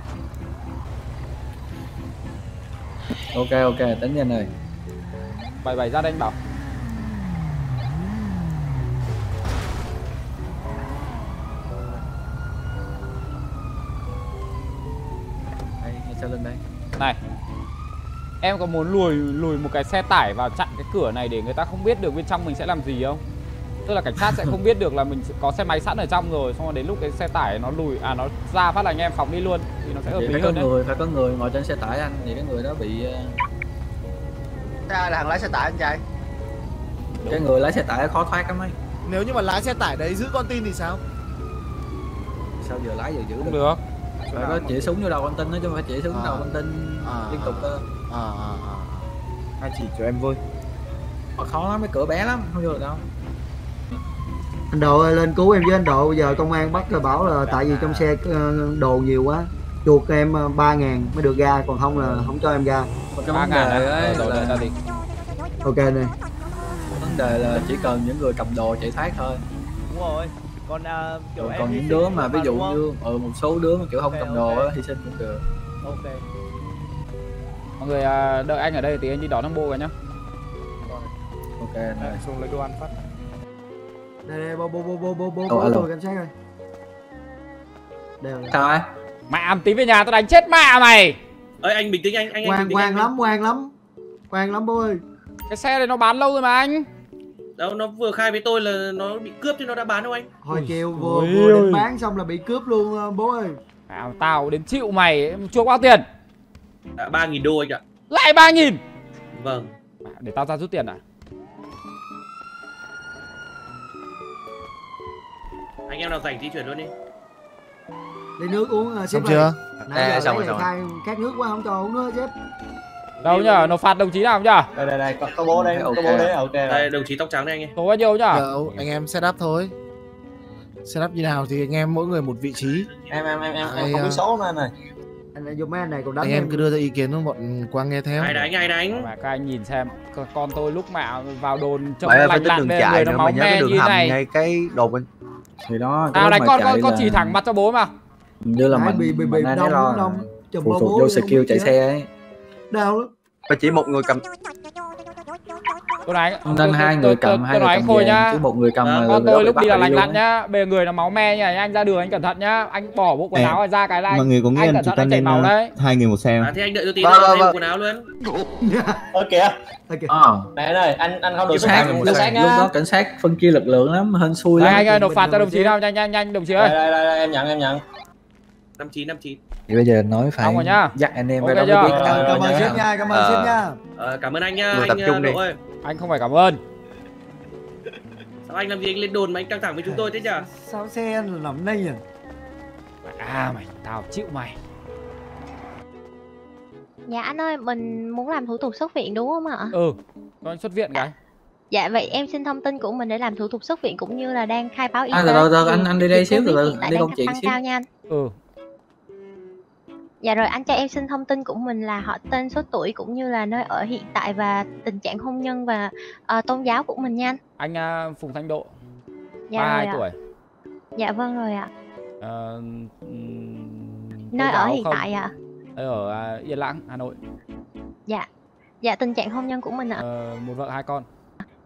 Ok ok tính nhanh rồi. Bảy bảy ra đây anh bảo. Em có muốn lùi lùi một cái xe tải vào chặn cái cửa này để người ta không biết được bên trong mình sẽ làm gì không? Tức là cảnh sát sẽ không biết được là mình sẽ có xe máy sẵn ở trong rồi xong rồi đến lúc cái xe tải nó lùi à nó ra phát là anh em phóng đi luôn thì nó sẽ hợp lý phải có hơn đấy. người phải có người ngồi trên xe tải anh thì cái người đó bị ờ, Ra là thằng lái xe tải anh trai. cái người lái xe tải khó thoát lắm ấy Nếu như mà lái xe tải đấy giữ con tin thì sao? sao giờ lái giờ giữ Không được được. phải có chỉ súng vô đầu con tin đó chứ không phải chỉ súng À. đầu con tin À. liên tục cơ À à à. anh chỉ cho em vui mà khó lắm cái cửa bé lắm không vô được đâu. Anh Độ ơi lên cứu em với anh Độ. Bây giờ công an bắt rồi bảo là tại vì trong xe ờ, đồ nhiều quá Chuột em ờ, 3 ngàn mới được ra Còn không là không cho em ra. Cái Ba vấn ngàn đề đấy. ấy đợi là ra đi. Ok này vấn đề là chỉ cần những người cầm đồ chạy thoát thôi. Đúng rồi. Còn à, kiểu còn, em còn những đứa thì mà ví dụ như ở một số đứa mà kiểu không Ok, cầm đồ ok. á hy sinh cũng được. Ok Mọi người à, đợi anh ở đây thì anh đi đón thằng Bô rồi nhá. ok Đây, rồi. xuống lấy đồ ăn phát Đây đây bố bố bố bố bố bố Alo, bố alo. tôi cảnh sát ơi Đây rồi sao ai Mẹ tí về nhà tao đánh chết mẹ mày. Ơi anh bình tĩnh anh, anh ngoan anh. lắm ngoan lắm Ngoan lắm bố ơi Cái xe này nó bán lâu rồi mà anh. Đâu nó vừa khai với tôi là nó bị cướp chứ nó đã bán đâu anh. Hồi chiều vừa vừa định bán xong là bị cướp luôn bố ơi Mẹ tao đến chịu mày chuộc bao tiền? À, 3.000 đô anh ạ. Lại 3 nghìn Vâng. Để tao ra rút tiền à? Anh em nào rảnh di chuyển luôn đi. Đi nước uống uh, Xong chưa? Nãy giờ xong lấy rồi, khai khát nước quá không cho uống nữa sếp Đâu nhờ, nộp phạt đồng chí nào không nhờ? Đây đây đây, có, có bố đây, Ok. có bố đấy, ok rồi. Đây đồng chí tóc trắng đây anh em. Số bao nhiêu nhờ? Đâu, anh em setup thôi. Setup như nào thì anh em mỗi người một vị trí. Em em em em, Ai, em không à, biết số nữa anh ơi. Anh này dùng mấy anh này còn đánh Anh em cứ đưa ra ý kiến cho bọn Quang nghe theo. Ai đánh ai đánh. Mà các anh nhìn xem con- tôi lúc mà vào đồn trông tính lặn đường chạy người nó máu me đường như này. ngay cái đồn bên thì đó Tao đánh mà con con con là- chỉ thẳng mặt cho bố mà. Như là mình bị- bị- mình bị đang đông, đông, phụ thuộc bố vô skill chạy xe ấy. Đau lắm. Và chỉ một người cầm Tôi nói nên hai người cầm hai người cầm Khôi nhá. chứ một người cầm Vâng, là Con tôi lúc đi là lành lặn nhá. Bề người nó máu me nhá Anh ra đường anh cẩn thận nhá. Anh bỏ bộ quần áo ra cái là mọi người có nghĩ anh là cẩn chúng thận ta nên máu ờ, đấy. hai người một xe À không? thì anh đợi tôi tí Vâng, nữa vâng, thêm vâng. quần áo luôn. Ok. Ờ. Này anh ơi, anh anh không được sát lúc, đó cảnh sát phân chia lực lượng lắm hên xui lắm. anh ơi nộp phạt cho đồng chí nào? Nhanh nhanh nhanh đồng chí ơi. đây đây, đây em nhận em nhận. 59 59. thì bây giờ nói phải nhá. dắt anh em Ok ra đó chưa? mới biết Ờ, Cảm ơn sếp nha, cảm ơn sếp nha. Ờ, cảm ơn anh nha, Người tập anh trung ờ, đi. Độ ơi. Anh không phải cảm ơn. Sao anh làm gì anh lên đồn mà anh căng thẳng với chúng tôi thế nhỉ? Sao xe anh nằm đây nhỉ? À mày, tao chịu mày. Dạ anh ơi, mình muốn làm thủ tục xuất viện đúng không ạ? Ừ, cho anh xuất viện cái. Dạ vậy em xin thông tin của mình để làm thủ tục xuất viện cũng như là đang khai báo y À, tế. từ, từ, vì anh- anh đi đây xíu, tại đi công chuyện xíu. cao nha anh. Ừ. Dạ rồi anh cho em xin thông tin của mình là họ tên, số tuổi cũng như là nơi ở hiện tại và tình trạng hôn nhân và ờ, tôn giáo của mình nha anh. Anh à, Phùng Thanh Độ, Dạ 32 rồi ạ. tuổi. Dạ vâng rồi ạ. Ờ, ừm, Nơi tôn ở giáo hiện không? tại ạ. Ở à, Yên Lãng, Hà Nội. Dạ. Dạ tình trạng hôn nhân của mình ạ. Ờ, một vợ hai con.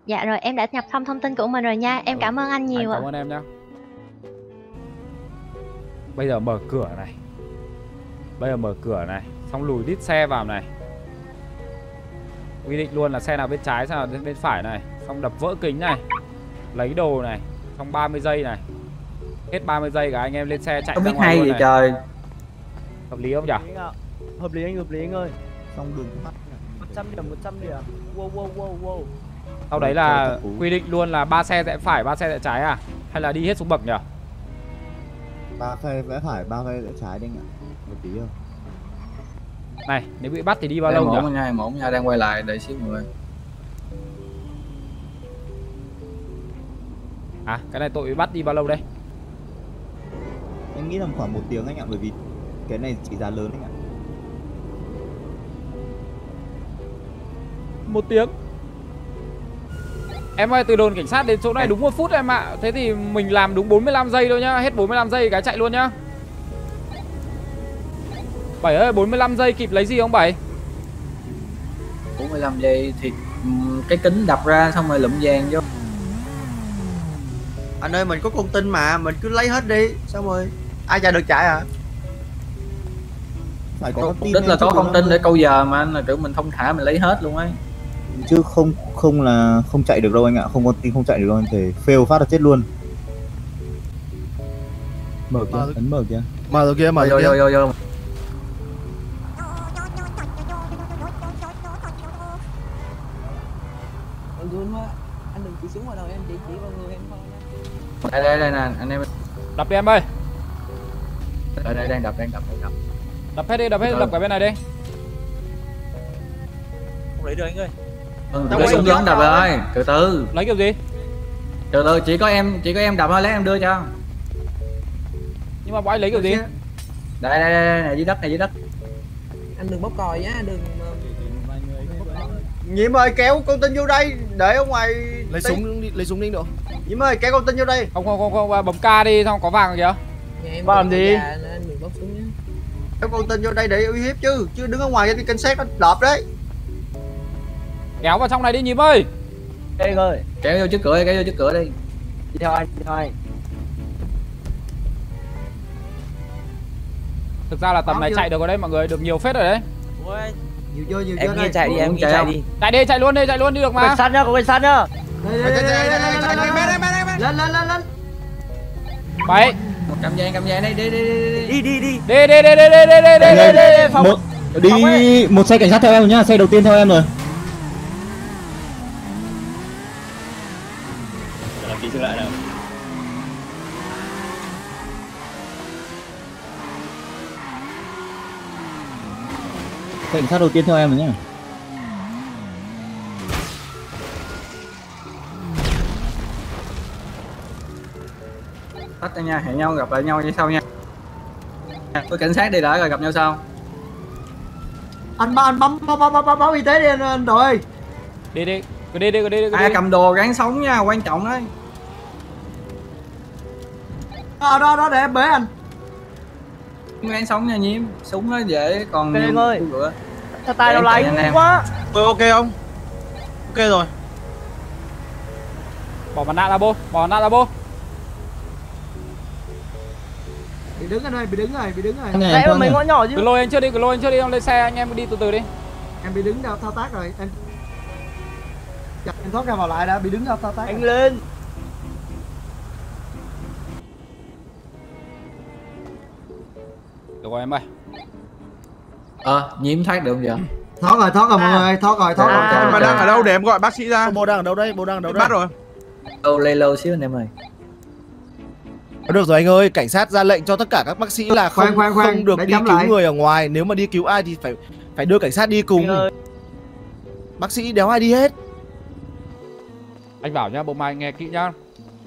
Dạ rồi em đã nhập xong thông tin của mình rồi nha. Em cảm ơn anh nhiều anh ạ. cảm ơn em nhá. Bây giờ mở cửa này. Bây giờ mở cửa này, xong lùi đít xe vào này. Quy định luôn là xe nào bên trái, xe nào bên bên phải này, xong đập vỡ kính này. Lấy đồ này, xong 30 giây này. Hết 30 giây cả anh em lên xe chạy Không ra biết ngoài hay luôn gì này. trời. Hợp lý không nhỉ? Hợp lý anh, hợp lý anh ơi. Xong đường tắt. 100 điểm, 100 điểm. Wow, wow, wow, wow. Sau đấy là quy định luôn là ba xe rẽ phải, ba xe rẽ trái à? Hay là đi hết xuống bậc nhỉ? ba phe vẽ phải ba phe vẽ trái đi anh ạ một tí thôi Này, nếu bị bắt thì đi bao Em lâu ổn nhỉ? nha, em ổn nha, đang quay lại đợi xíu người. À, cái này tội bị bắt đi bao lâu đây? em nghĩ là khoảng một tiếng anh ạ bởi vì cái này trị giá lớn anh ạ một tiếng Em ơi từ đồn cảnh sát đến chỗ này đúng một phút em ạ Thế thì mình làm đúng 45 giây thôi nhá Hết 45 giây cái chạy luôn nhá Bảy ơi 45 giây kịp lấy gì không Bảy 45 giây thì cái kính đập ra xong rồi lụm vàng vô. Anh ơi mình có con tin mà, mình cứ lấy hết đi. Xong rồi ai chạy được chạy à? phải có Mục con tin đích là có thông không- tin để câu giờ mà anh là kiểu mình thông thả mình lấy hết luôn ấy. chứ không không là không chạy được đâu anh ạ không có tin không chạy được đâu anh thể fail phát là chết luôn mở kia Mở- ấn mở kia Mở rồi kia, mở Vô rồi vô Đây đây đây nè, anh em Đập đi em ơi ở đây đang đập đang đập đang đập. Đập hết đi đập hết đập cả bên này đi Không lấy được anh ơi. Ừ, lấy súng lớn đập rồi, từ từ. Lấy kiểu gì? Từ từ chỉ có em chỉ có em đập thôi lấy em đưa cho. Nhưng mà bọn anh lấy kiểu gì? Đây đây đây, đây này dưới đất này dưới đất. Anh đừng bóp còi nhá, đừng ờ, Nhiễm ơi kéo con tin vô đây để ở ngoài Lấy súng đi, lấy súng đi nữa. Nhiễm ơi kéo con tin vô đây. Không không không không bấm ca đi xong có vàng kìa Vào làm gì? Kéo con tin vô đây để uy hiếp chứ, chứ đứng ở ngoài cái cảnh sát nó đập đấy. Kéo vào trong này đi nhím ơi Anh ơi. Kéo vô trước cửa đi, kéo vô trước cửa đi. Đi theo anh, đi theo anh. Thực ra là tầm này chưa? chạy được rồi đấy mọi người Được nhiều phết rồi đấy Ôi, Nhiều vô nhiều em vô nghe đây. chạy đi, em chạy đi. Chạy đi chạy luôn đi chạy luôn đi được Có mà cảnh sát nhá, có cảnh sát nhá. Đây, đây, đây, đây, đây, đây, đây, đây, Lên lên lên lên. Bảy. Một cầm vàng cầm vàng đi đi đi đi. Đi. Đi đi. Đi. Đi đi đi đi đi đi đi đi đi phòng- một, đi một xe cảnh sát theo em nhá xe đầu tiên theo em rồi. Cảnh sát đầu tiên theo em rồi nhá Ra nha, hẹn nhau gặp lại nhau như sau nha. Với cảnh sát đi đã rồi gặp nhau sau. Anh ba anh bấm bấm bấm bấm, bấm y tế đi anh, anh đội ơi. Đi đi Cứ đi đi cứ đi đi Ai cầm đồ gắn sống nha, quan trọng đấy. Đó đó đó để em bế anh. Gắn sống nha nhiễm, súng nó dễ còn nhiều ơi. Sao tay anh em. quá. Tôi ok không? Ok rồi. Bỏ mặt nạ ra bô Bỏ mặt nạ ra bô Bị đứng anh ơi, bị đứng rồi, bị đứng rồi. Lẽ mà mấy ngõ nhỏ Cứ chứ. lôi anh chưa đi cứ lôi anh chưa đi Ông lên xe anh em đi từ từ đi Em bị đứng đâu thao tác rồi. Em Chặt em thoát ra vào lại đã, bị đứng đâu thao tác. Anh lên. Được rồi em ơi Ờ, nhiễm thoát được không vậy? thoát rồi thoát rồi mọi người thoát rồi thoát rồi Em rồi. mà đang ở đâu để em gọi bác sĩ ra bố đang ở đâu đây bố đang ở đâu đây bắt rồi Lâu lây lâu xíu anh em ơi. Được rồi anh ơi cảnh sát ra lệnh cho tất cả các bác sĩ là không Khoan, khoan, khoan, không được để đi cứu lại. người ở ngoài nếu mà đi cứu ai thì phải phải đưa cảnh sát đi cùng bác sĩ đéo ai đi hết Anh bảo nhá, bộ mai nghe kỹ nhá.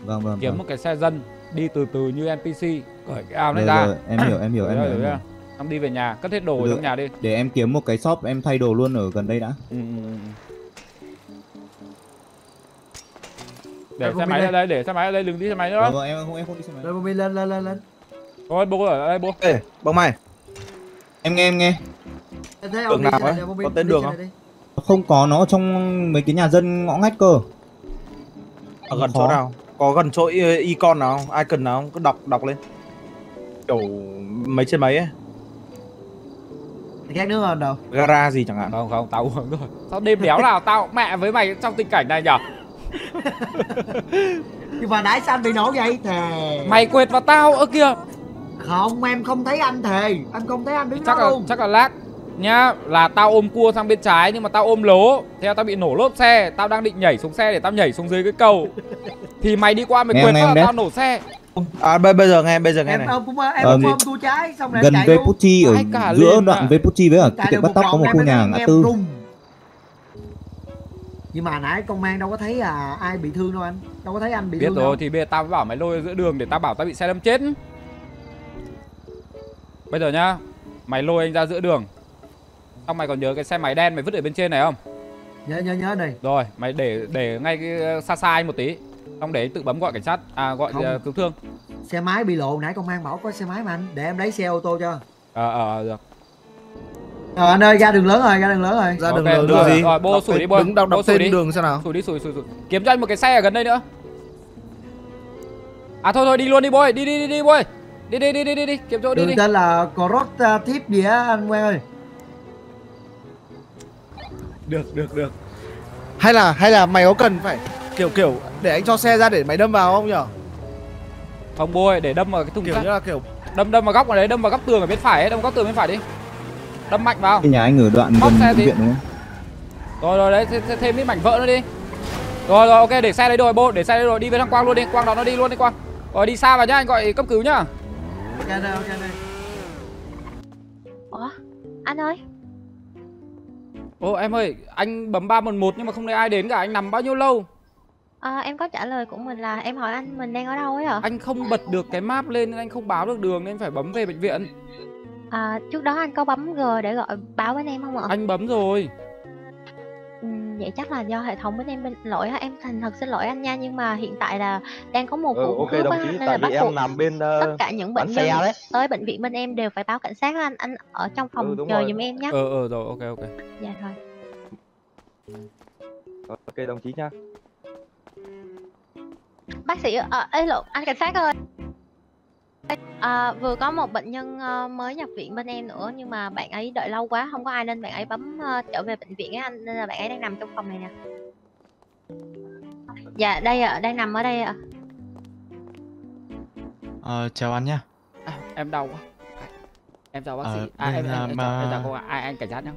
Vâng vâng. Kiếm vâng. một cái xe dân đi từ từ như NPC cởi cái ao này Rồi, ra. rồi, em hiểu, em hiểu, em hiểu, em hiểu. Đi về nhà, cất hết đồ ở trong nhà đi. Để em kiếm một cái shop em thay đồ luôn ở gần đây đã. Ừ, Để xe máy ở đây, để xe máy ở đây, đừng đi xe máy nữa. Vâng vâng em không em không đi xe máy. Rồi Bobby lên lên lên lên. Thôi bố ở đây bố. Ê, bông mày Em nghe em nghe. Em thấy Đường nào ấy? Có tên đường không? Không có nó trong mấy cái nhà dân ngõ ngách cơ. ở gần chỗ nào có gần chỗ icon nào không icon nào không cứ đọc đọc lên kiểu mấy trên mấy ấy Khác nước hơn đâu. gara gì chẳng hạn Không không, tao uống rồi. Sao đêm đéo nào tao mẹ với mày trong tình cảnh này nhở? Nhưng mà nãy sao anh bị nổ vậy? Thề. Mày quệt vào tao ơ kìa. Không em không thấy anh thề. Em không thấy anh đứng Chắc đó là luôn. chắc là lag nhá là tao ôm cua sang bên trái nhưng mà tao ôm lố theo tao bị nổ lốp xe tao đang định nhảy xuống xe để tao nhảy xuống dưới cái cầu thì mày đi qua mày Nghe quệt em, đấy. tao nổ xe à bây bây giờ nghe bây giờ nghe Em này ôm cũng em Ờ, ôm tua trái xong rồi em Gần. Vepuchi ở giữa đoạn ạ. Vepuchi với ở Chạy tiệm bắt tóc có một em khu nhà ngã em tư. rung. Nhưng mà nãy công an đâu có thấy à, ai bị thương đâu anh. Đâu có thấy anh bị biết thương rồi đâu. thì bây giờ tao bảo mày lôi giữa đường để tao bảo tao bị xe đâm chết bây giờ nhá mày lôi anh ra giữa đường xong mày còn nhớ cái xe máy đen mày vứt ở bên trên này không Nhớ nhớ nhớ đi. rồi mày để để ngay cái xa xa anh một tí xong để tự bấm gọi cảnh sát à gọi Không. ờ, cứu thương Xe máy bị lộ nãy công an bảo có xe máy mà anh. Để em lấy xe ô tô cho. ờ ờ được Ờ anh ơi ra đường lớn rồi, ra đường lớn rồi. ra đường lớn rồi, rồi rồi, bô sủi đi, bô. đứng đọc đọc tên đi. đường xem nào. Sủi đi sủi sủi sủi. Kiếm cho anh một cái xe ở gần đây nữa. À thôi thôi đi luôn đi bôi Đi đi đi đi bôi Đi đi đi đi đi đi. Kiếm chỗ đi Đường đi. tên là Cross Tip gì á anh Quang ơi. được được được. Hay là hay là mày có cần phải kiểu kiểu để anh cho xe ra để mày đâm vào không nhở? Không bôi để đâm vào cái thùng kiểu như là kiểu Đâm đâm vào góc ở đấy Đâm vào góc tường ở bên phải ấy Đâm vào góc tường bên phải đi Đâm mạnh vào. Cái nhà anh ở đoạn Bóc gần xe bệnh viện đúng không? Rồi rồi đấy th th thêm ít mảnh vỡ nữa đi. Rồi rồi ok để xe đấy rồi bô Để xe đấy rồi đi với thằng Quang luôn đi. Quang đó nó đi luôn đi Quang. Rồi đi xa vào nhá anh gọi cấp cứu nhá. Ok đây, ok đây. Ủa anh ơi. Ô em ơi Anh bấm 311 nhưng mà không thấy ai đến cả Anh nằm bao nhiêu lâu? Ờ, em có trả lời của mình là em hỏi anh mình đang ở đâu ấy ạ Anh không bật được cái map lên nên anh không báo được đường nên phải bấm về bệnh viện. À, trước đó anh có bấm G để gọi báo bên em không ạ Anh bấm rồi. Ừ, vậy chắc là do hệ thống bên em bên lỗi á em thành thật xin lỗi anh nha nhưng mà hiện tại là đang có một Ừ, vụ ok cướp đồng á chí, nên tại là vì bắt em buộc nằm bên, tất ờ, cả những bệnh nhân đấy. tới bệnh viện bên em đều phải báo cảnh sát á anh anh ở trong phòng Ừ, chờ rồi. giùm em nhé Ờ ờ rồi ok ok. dạ rồi Ok đồng chí nha. bác sĩ ờ ê lộ anh cảnh sát ơi à, vừa có một bệnh nhân ờ, mới nhập viện bên em nữa nhưng mà bạn ấy đợi lâu quá không có ai nên bạn ấy bấm ờ, trở về bệnh viện ấy anh nên là bạn ấy đang nằm trong phòng này nè dạ đây ạ đang nằm ở đây ạ Ờ, chào anh nhá. À, em đau quá. Em chào bác Ờ, sĩ. À đây em em, là em, chào, mà- em chào cô ạ. Ai anh cảnh sát nhá.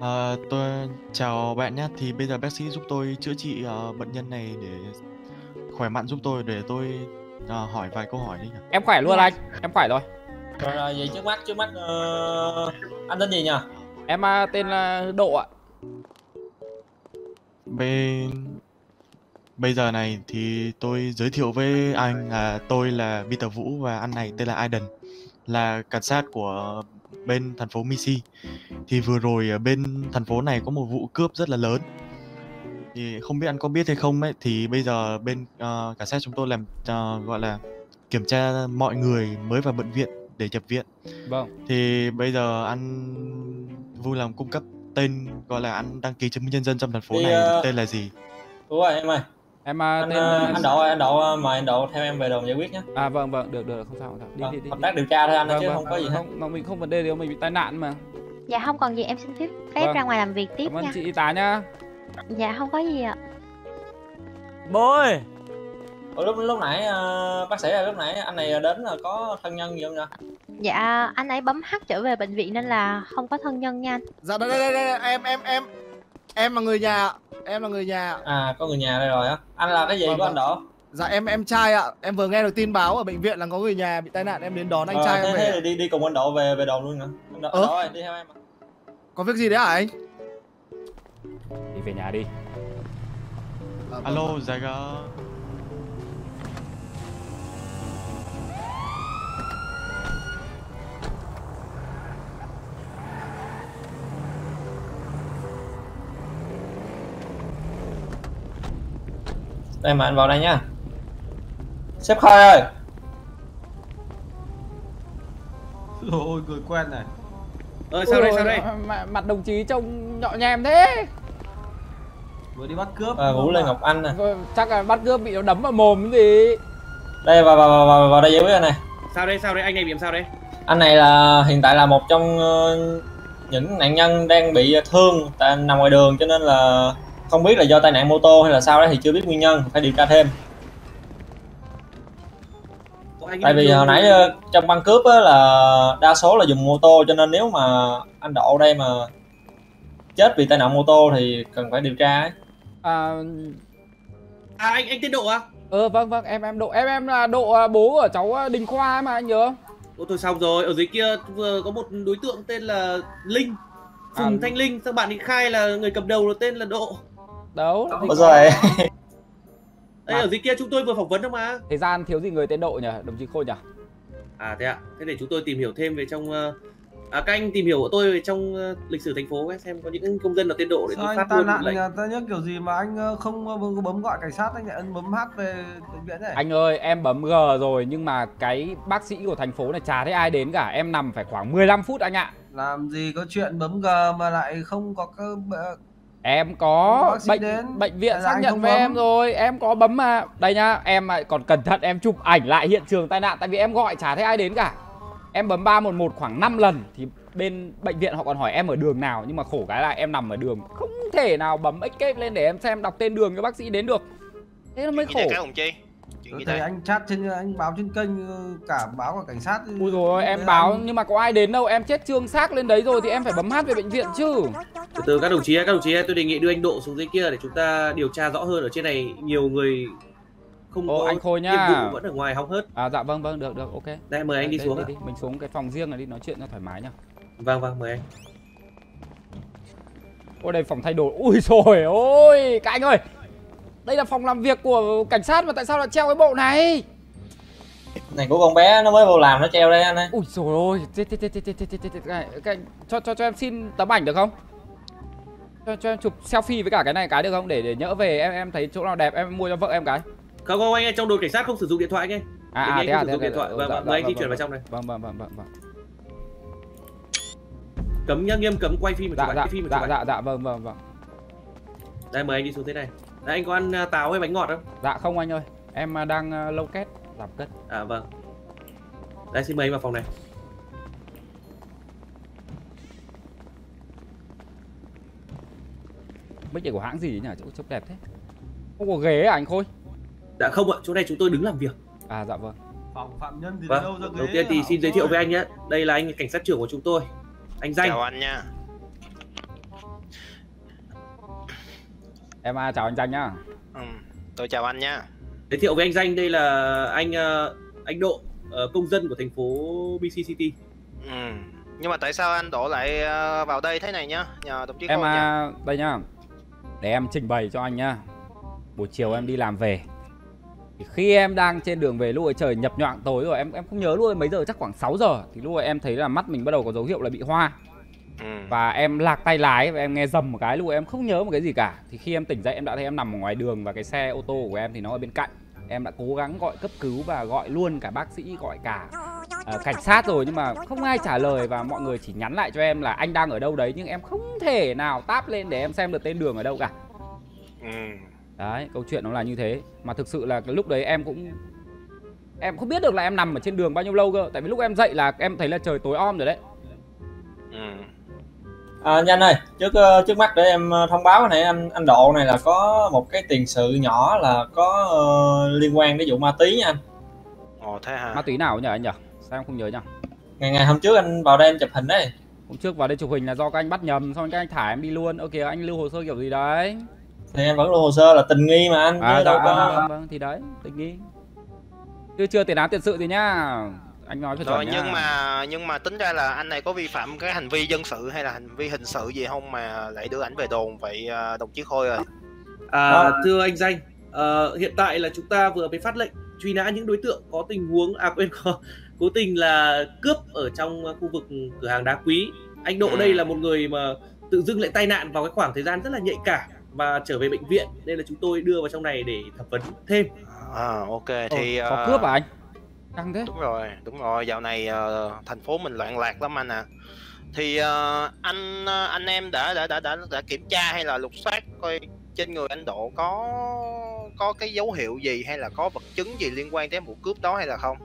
Ờ, tôi chào bạn nhá. Thì bây giờ bác sĩ giúp tôi chữa trị ờ, bệnh nhân này để khỏe mạnh giúp tôi để tôi ờ, hỏi vài câu hỏi đi nhỉ. Em khỏe luôn anh. Em khỏe rồi. Rồi rồi vậy trước mắt trước mắt ờ, anh tên gì nhỉ? Em à, tên là Độ ạ. Bên bây giờ này thì tôi giới thiệu với anh là tôi là Peter Vũ và anh này tên là Aiden là cảnh sát của bên thành phố Missy. Thì vừa rồi ở bên thành phố này có một vụ cướp rất là lớn. Thì không biết anh có biết hay không ấy thì bây giờ bên ờ, cảnh sát chúng tôi làm ờ, gọi là kiểm tra mọi người mới vào bệnh viện để nhập viện. Vâng. Thì bây giờ anh vui lòng cung cấp tên gọi là anh đăng ký chứng minh nhân dân trong thành phố Thì, này ờ, tên là gì? Đúng rồi em ơi. Em à, Anh, tên anh Độ ơi, anh Độ ờ, mời anh Độ theo em về đồn giải quyết nhé. À vâng vâng được được không sao không sao. Đi Ờ, đi đi. hợp tác điều tra thôi anh Vâng, chứ vâng, không có gì hết. Không, mình không vấn đề gì mình bị tai nạn mà. dạ không còn gì em xin phép phép Vâng. ra ngoài làm việc tiếp Cảm ơn nha chị y tá nhá. Dạ không có gì ạ Bố ơi Ủa, lúc lúc nãy ờ, bác sĩ ơi, lúc nãy anh này đến là có thân nhân gì không nhỉ? Dạ anh ấy bấm H trở về bệnh viện nên là không có thân nhân nha anh. Dạ đây đây đây, đây em em em em là người nhà, em là người nhà. À có người nhà đây rồi á. Anh là cái gì Vâng, của anh vâng. Đỗ? Dạ em em trai ạ, em vừa nghe được tin báo ở bệnh viện là có người nhà bị tai nạn em đến đón anh Ờ, trai thế, em thế về. thì đi đi cùng anh Độ về về đồn luôn hả? Anh Độ, Ờ. Ơi, đi theo em. Có việc gì đấy hả anh? Đi về nhà đi. Alo, dạ gà. Đây mà anh vào đây nha. Sếp Khôi ơi. Ôi người quen này. Ờ sao đây sao đây? Mặt, mặt đồng chí trông nhọ nhèm thế. Vừa đi bắt cướp. À, Vũ Lê Ngọc Anh nè. Rồi, Chắc là bắt cướp bị nó đấm vào mồm cái gì. Đây vào vào vào vào, vào đây giải quyết anh này. Sao đây sao đây anh này bị làm sao đây? Anh này là hiện tại là một trong ờ, những nạn nhân đang bị thương tại nằm ngoài đường cho nên là không biết là do tai nạn mô tô hay là sao đấy thì chưa biết nguyên nhân, phải điều tra thêm. Anh Tại vì hồi nãy ờ, trong băng cướp á, là đa số là dùng mô tô cho nên nếu mà anh Độ đây mà chết vì tai nạn mô tô thì cần phải điều tra ấy. À, À anh anh tên Độ à? ờ vâng vâng em em độ em em là độ à, bố của cháu à, Đình Khoa mà anh nhớ. Ôi tôi xong rồi, ở dưới kia vừa có một đối tượng tên là Linh Phùng À. Thanh Linh, các bạn ấy khai là người cầm đầu là tên là Độ Ôi Khoa. giời. Đây ở dưới kia chúng tôi vừa phỏng vấn đâu mà Thời gian thiếu gì người tên độ nhỉ, đồng chí Khôi nhỉ? À thế ạ, thế để chúng tôi tìm hiểu thêm về trong ờ, À các anh tìm hiểu của tôi về trong ờ, lịch sử thành phố xem có những công dân là tên Độ để tôi phát luôn nạn lệnh nhà ta nhớ kiểu gì mà anh ờ, không ờ, bấm gọi cảnh sát anh lại ấn bấm H về bệnh viện này. Anh ơi, em bấm G rồi nhưng mà cái bác sĩ của thành phố này chả thấy ai đến cả. Em nằm phải khoảng 15 phút anh ạ. Làm gì có chuyện bấm G mà lại không có cơ Em có bệnh đến, bệnh viện xác nhận với bấm? em rồi, em có bấm mà. Đây nhá, em lại còn cẩn thận em chụp ảnh lại hiện trường tai nạn tại vì em gọi chả thấy ai đến cả. Em bấm 311 khoảng 5 lần thì bên bệnh viện họ còn hỏi em ở đường nào nhưng mà khổ cái là em nằm ở đường không thể nào bấm escape lên để em xem đọc tên đường cho bác sĩ đến được. Thế nó mới khổ. Tôi thấy anh chat trên anh báo trên kênh ờ, cả báo cả cảnh sát. Ui rồi em báo anh- nhưng mà có ai đến đâu em chết trương xác lên đấy rồi thì em phải bấm hát về bệnh viện chứ Từ từ các đồng chí các đồng chí tôi đề nghị đưa anh Độ xuống dưới kia để chúng ta điều tra rõ hơn ở trên này nhiều người không Ô, có anh khôi nhá nhiệm vụ vẫn ở ngoài học hết. à dạ vâng vâng được được ok đây mời anh đi đây, xuống đi, đi, đi. mình xuống cái phòng riêng này đi nói chuyện cho thoải mái nhá vâng vâng mời anh Ôi đây phòng thay đồ Ui rồi ôi Các anh ơi Đây là phòng làm việc của cảnh sát mà tại sao lại treo cái bộ này Này của con bé nó mới vào làm nó treo đây anh ơi Ui rồi ôi chết chết chết chết chết chết cho, cho, cho em xin tấm ảnh được không cho, cho em chụp selfie với cả cái này cái được không để để nhỡ về em em thấy chỗ nào đẹp em mua cho vợ em cái không không anh ơi, trong đồn cảnh sát không sử dụng điện thoại anh ơi. À, à anh à không thế sử dụng à, điện thoại. à, Vâng dạ, vâng, dạ, mời anh di vâng, chuyển vào vâng. trong đây vâng vâng vâng vâng vâng. Cấm nhá, nghiêm cấm quay phim và dạ chụp ảnh dạ quay phim và dạ chụp ảnh. dạ dạ vâng vâng vâng. Đây mời anh đi xuống thế này. Đây anh có ăn à, táo hay bánh ngọt không? dạ không anh ơi. Em à, đang à, lâu kết giảm cân. À vâng. Đây xin mời anh vào phòng này. Mic này của hãng gì nhỉ? Chỗ trông đẹp thế. Không có ghế à anh khôi Dạ không ạ, chỗ này chúng tôi đứng làm việc. À dạ vâng. Phòng phạm nhân thì Vâng, đâu ra đầu tiên thì xin giới thiệu với anh nhé. Đây là anh cảnh sát trưởng của chúng tôi Anh Danh. Chào anh nha. Em à, chào anh danh nhá. Ừ, Tôi chào anh nha Giới thiệu với anh Danh, đây là anh ờ, anh Độ ờ, Công dân của thành phố BC City. Ừ. Nhưng mà tại sao anh đổ lại ờ, vào đây thế này nhá? Nhờ đồng chí em à, đây nhá. Để em trình bày cho anh nhá. Buổi chiều em đi làm về thì khi em đang trên đường về lúc ấy trời nhập nhoạng tối rồi em em không nhớ luôn mấy giờ chắc khoảng 6 giờ. Thì lúc ấy em thấy là mắt mình bắt đầu có dấu hiệu là bị hoa. Ừ. và em lạc tay lái và em nghe dầm một cái lúc ấy em không nhớ một cái gì cả. Thì khi em tỉnh dậy em đã thấy em nằm ở ngoài đường và cái xe ô tô của em thì nó ở bên cạnh. Em đã cố gắng gọi cấp cứu và gọi luôn cả bác sĩ gọi cả ờ, cảnh sát rồi nhưng mà không ai trả lời và mọi người chỉ nhắn lại cho em là anh đang ở đâu đấy nhưng em không thể nào táp lên để em xem được tên đường ở đâu cả. Ừ. đấy câu chuyện nó là như thế mà thực sự là cái lúc đấy em cũng em không biết được là em nằm ở trên đường bao nhiêu lâu cơ tại vì lúc em dậy là em thấy là trời tối om rồi đấy Ừ. À, nhanh ơi, trước ờ, trước mắt để em ờ, thông báo này anh anh Độ này là có một cái tiền sự nhỏ là có ờ, liên quan đến vụ ma túy nha anh Ồ thế hả? Ma túy nào nhỉ anh nhỉ? Sao em không nhớ nhỉ? ngày ngày hôm trước anh vào đây anh chụp hình đấy Hôm trước vào đây chụp hình là do các anh bắt nhầm xong các anh thả em đi luôn. Ơ kìa anh lưu hồ sơ kiểu gì đấy? Thì em vẫn lưu hồ sơ là tình nghi mà anh À dạ, đâu có vâng, vâng, thì đấy, tình nghi. Chứ chưa tiền án tiền sự gì nhá. Anh nói cho Rồi nhưng mà nhưng mà tính ra là anh này có vi phạm cái hành vi dân sự hay là hành vi hình sự gì không mà lại đưa ảnh về đồn vậy à, đồng chí Khôi ơi? À, thưa anh danh, ờ, hiện tại là chúng ta vừa mới phát lệnh truy nã những đối tượng có tình huống à quên có cố tình là cướp ở trong khu vực cửa hàng đá quý. Anh Độ đây là một người mà tự dưng lại tai nạn vào cái khoảng thời gian rất là nhạy cảm và trở về bệnh viện nên là chúng tôi đưa vào trong này để thẩm vấn thêm. À ok thì có ờ, cướp à anh? Căng thế. Đúng rồi, đúng rồi, dạo này ờ, thành phố mình loạn lạc lắm anh à. Thì ờ, anh anh em đã đã đã đã đã kiểm tra hay là lục soát coi trên người anh Độ có có cái dấu hiệu gì hay là có vật chứng gì liên quan đến vụ cướp đó hay là không?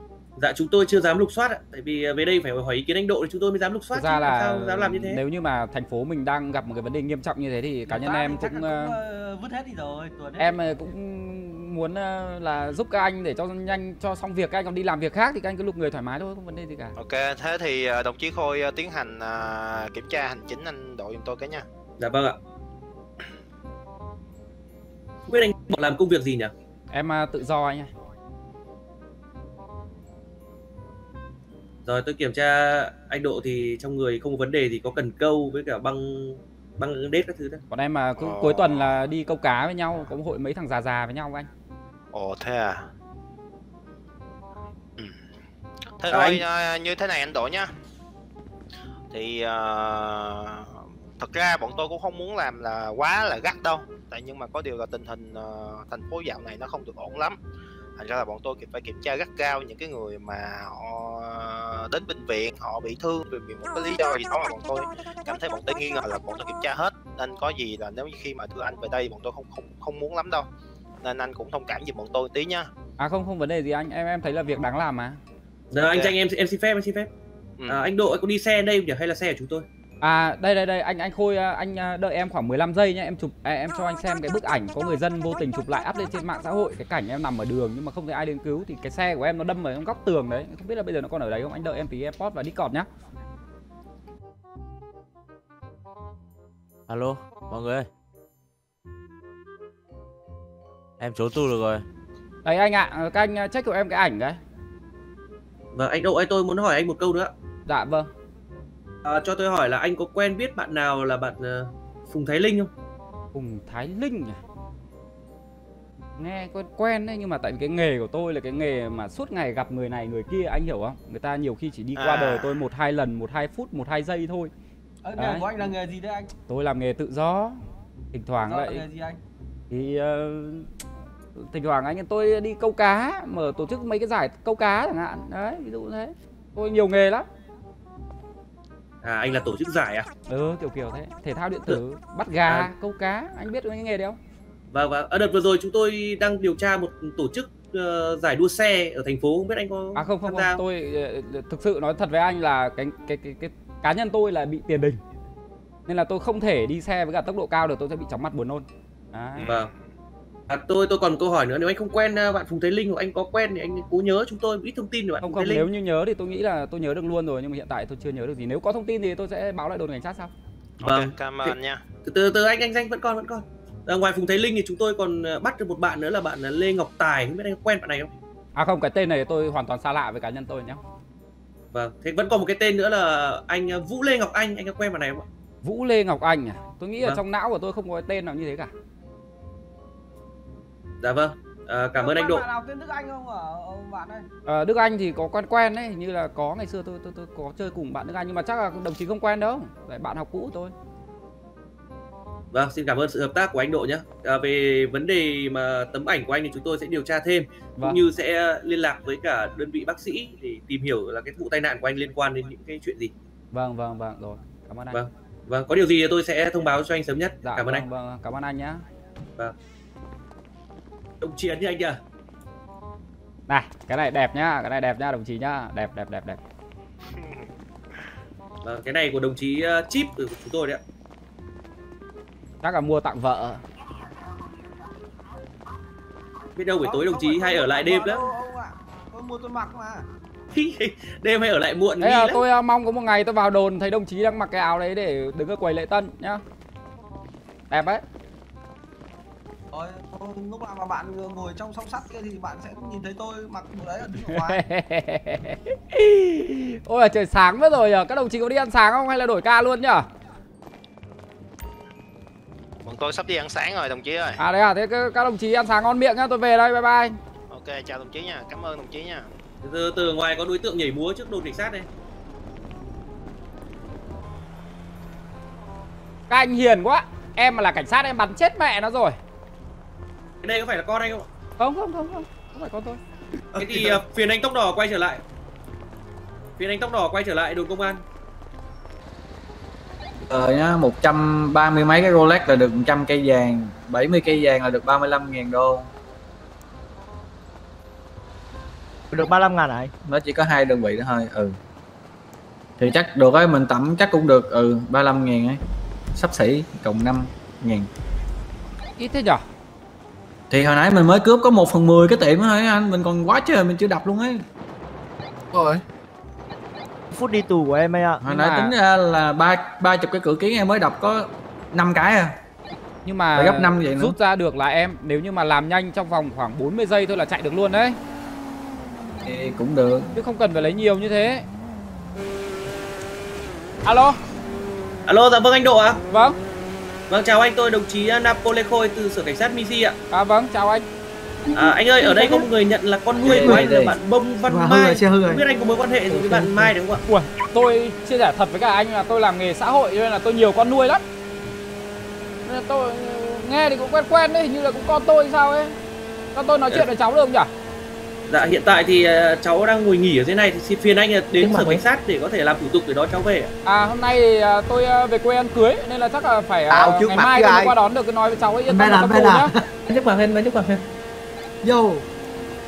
Dạ chúng tôi chưa dám lục soát ạ, tại vì về đây phải hỏi ý kiến anh Độ thì chúng tôi mới dám lục soát. Thực ra chứ là sao dám làm như thế? nếu như mà thành phố mình đang gặp một cái vấn đề nghiêm trọng như thế thì cá nhân em cũng ờ, vứt hết đi rồi tuần em ờ, cũng muốn ờ, là giúp các anh để cho nhanh cho xong việc các anh còn đi làm việc khác thì các anh cứ lục người thoải mái thôi không vấn đề gì cả Ok, thế thì ờ, đồng chí Khôi tiến hành kiểm tra hành chính anh Độ giùm tôi cái nha. Dạ vâng ạ. Không biết anh làm công việc gì nhỉ? em tự do anh ạ Rồi tôi kiểm tra anh Độ thì trong người không có vấn đề gì có cần câu với cả băng băng đết các thứ đó. còn em mà cứ cuối tuần là đi câu cá với nhau có hội mấy thằng già già với nhau anh Ồ thế à. Ừ. Thế À, rồi anh- ờ, như thế này anh Độ nhá. Thì ờ, thật ra bọn tôi cũng không muốn làm là quá là gắt đâu. Tại nhưng mà có điều là tình hình ờ, thành phố dạo này nó không được ổn lắm. Thành ra là bọn tôi phải kiểm tra gắt gao những cái người mà họ đến bệnh viện họ bị thương vì vì một cái lý do gì đó mà bọn tôi cảm thấy bọn tôi nghi ngờ là bọn tôi kiểm tra hết. Nên có gì là nếu như khi mà đưa anh về đây bọn tôi không không không muốn lắm đâu. Nên anh cũng thông cảm giùm bọn tôi tí nhá. À không không vấn đề gì anh. Em em thấy là việc đáng làm mà. Dạ, anh Danh em em xin phép em xin phép. Ừ. À, anh Độ anh có đi xe đây không nhỉ? Hay là xe của chúng tôi? À đây đây đây anh anh Khôi à, anh à, đợi em khoảng 15 giây nhá em chụp à, em cho anh xem cái bức ảnh có người dân vô tình chụp lại up lên trên mạng xã hội cái cảnh em nằm ở đường nhưng mà không thấy ai đến cứu thì cái xe của em nó đâm vào trong góc tường đấy không biết là bây giờ nó còn ở đấy không anh đợi em tí em post và đi cọt nhá Alo, mọi người ơi. Em trốn tu được rồi. đấy anh ạ à, các anh check của em cái ảnh đấy Vâng anh Độ anh tôi muốn hỏi anh một câu nữa. dạ vâng À, cho tôi hỏi là anh có quen biết bạn nào là bạn ờ, Phùng Thái Linh không? Phùng Thái Linh à nghe quen quen đấy nhưng mà tại vì cái nghề của tôi là cái nghề mà suốt ngày gặp người này người kia anh hiểu không người ta nhiều khi chỉ đi qua À. đời tôi một hai lần một hai phút một hai giây thôi Ờ, nghề của anh là nghề gì đấy anh? tôi làm nghề tự do thỉnh thoảng lại nghề gì anh? thì ờ, thỉnh thoảng anh tôi đi câu cá mở tổ chức mấy cái giải câu cá chẳng hạn đấy ví dụ thế tôi nhiều nghề lắm À anh là tổ chức giải à? ừ kiểu kiểu thế thể thao điện tử bắt gà À. câu cá anh biết cái nghề đấy không Vâng vâng. Ở đợt vừa rồi chúng tôi đang điều tra một tổ chức ờ, giải đua xe ở thành phố không biết anh có à không không, tham gia không. tôi ờ, thực sự nói thật với anh là cái cái cái cái cá nhân tôi là bị tiền đình nên là tôi không thể đi xe với cả tốc độ cao được tôi sẽ bị chóng mặt buồn nôn đấy. Vâng. À, tôi tôi còn câu hỏi nữa nếu anh không quen ờ, bạn Phùng Thái Linh hoặc anh có quen thì anh cố nhớ chúng tôi một ít thông tin về bạn không Phùng không Linh. nếu như nhớ thì tôi nghĩ là tôi nhớ được luôn rồi nhưng mà hiện tại tôi chưa nhớ được gì nếu có thông tin thì tôi sẽ báo lại đồn cảnh sát sau Vâng. cảm ơn nha Từ từ từ anh anh danh vẫn còn vẫn còn. À, ngoài Phùng Thái Linh thì chúng tôi còn ờ, bắt được một bạn nữa là bạn ờ, Lê Ngọc Tài không biết anh có quen bạn này không? à không cái tên này tôi hoàn toàn xa lạ với cá nhân tôi nhé Vâng. Thế vẫn còn một cái tên nữa là anh Vũ Lê Ngọc Anh anh có quen bạn này không ạ? Vũ Lê Ngọc Anh à tôi nghĩ ở Vâng. trong não của tôi không có cái tên nào như thế cả Dạ vâng. À, cảm ơn anh Độ. Bạn nào tên Đức Anh không ở, bạn đây? Ờ, Đức Anh thì có quen quen đấy, như là có ngày xưa tôi tôi tôi có chơi cùng bạn Đức Anh nhưng mà chắc là đồng chí không quen đâu, tại bạn học cũ của tôi. Vâng, xin cảm ơn sự hợp tác của anh Độ nhé. À, về vấn đề mà tấm ảnh của anh thì chúng tôi sẽ điều tra thêm Vâng. cũng như sẽ liên lạc với cả đơn vị bác sĩ để tìm hiểu là cái vụ tai nạn của anh liên quan đến những cái chuyện gì. Vâng vâng vâng rồi, cảm ơn anh. Vâng. Vâng, có điều gì thì tôi sẽ thông báo cho anh sớm nhất. Dạ, cảm ơn vâng, anh. Vâng, cảm ơn anh nhá. Vâng. Đồng chiến như anh nhỉ? Này, cái này đẹp nhá, cái này đẹp nhá đồng chí nhá, đẹp đẹp đẹp đẹp. Vâng, cái này của đồng chí ờ, Chip từ chúng tôi đấy ạ. Chắc là mua tặng vợ. biết đâu buổi tối đồng chí hay ở lại đêm đó tôi mua tôi mặc mà đêm hay ở lại muộn là lắm. tôi à, mong có một ngày tôi vào đồn thấy đồng chí đang mặc cái áo đấy để đứng ở quầy lễ tân nhá. Đẹp đấy. Lúc nào mà bạn ngồi trong song sắt kia thì bạn sẽ nhìn thấy tôi mặc bộ đấy ở đứng ngoài. Ôi là trời sáng mất rồi nhờ. Các đồng chí có đi ăn sáng không hay là đổi ca luôn nhở? Bọn tôi sắp đi ăn sáng rồi đồng chí ơi. À đấy à, thế các các đồng chí ăn sáng ngon miệng nhá, tôi về đây, bye bye. Ok, chào đồng chí nha. Cảm ơn đồng chí nha. từ từ ngoài có đối tượng nhảy múa trước đồn cảnh sát đây Các anh hiền quá. Em mà là cảnh sát em bắn chết mẹ nó rồi. Cái đây có phải là con anh không ạ? Không không không không, không phải con tôi. thế thì ờ, phiền anh tóc đỏ quay trở lại. Phiền anh tóc đỏ quay trở lại đồn công an. Ờ nhá, 130 mấy cái Rolex là được 100 cây vàng. 70 cây vàng là được 35 ngàn đô. Được 35 ngàn này Nó chỉ có hai đơn vị đó thôi, ừ. Thì chắc được ấy, mình tẩm chắc cũng được, ừ, 35 ngàn ấy. Sắp xỉ, cộng 5 ngàn. Ít thế nhở? Thì hồi nãy mình mới cướp có 1 phần 10 cái tiệm đó thôi anh, mình còn quá trời, mình chưa đập luôn ấy Rồi Phút đi tù của em ấy ạ Hồi nãy tính ra là ba ba chục cái cửa kiến em mới đập có 5 cái à Nhưng mà Phải gấp năm vậy nữa. rút ra được là em nếu như mà làm nhanh trong vòng khoảng 40 giây thôi là chạy được luôn đấy. Thì cũng được Chứ không cần phải lấy nhiều như thế. Alo. alo dạ vâng anh độ ạ vâng vâng chào anh tôi đồng chí Napole Khôi từ sở cảnh sát Misi ạ. À vâng chào anh. À, anh ơi ở đây có một người nhận là con nuôi của anh là bạn Bông Văn Wow, hư Mai hư rồi. không biết anh có mối quan hệ gì với bạn Mai đúng không ạ? Ui, tôi chia sẻ thật với cả anh là tôi làm nghề xã hội cho nên là tôi nhiều con nuôi lắm. Nên là tôi nghe thì cũng quen quen đấy hình như là cũng con tôi hay sao ấy. Con tôi nói chuyện với cháu được không nhỉ dạ hiện tại thì ờ, cháu đang ngồi nghỉ ở dưới này thì xin phiền anh là đến sở cảnh sát để có thể làm thủ tục để đón cháu về ạ. À hôm nay thì à, tôi về quê ăn cưới nên là chắc là phải à, Tao trước ngày mặt mai tôi qua đón được cứ nói với cháu ấy yên tâm Bên là nào? nhá. Giúp vào thêm, giúp vào thêm Yo.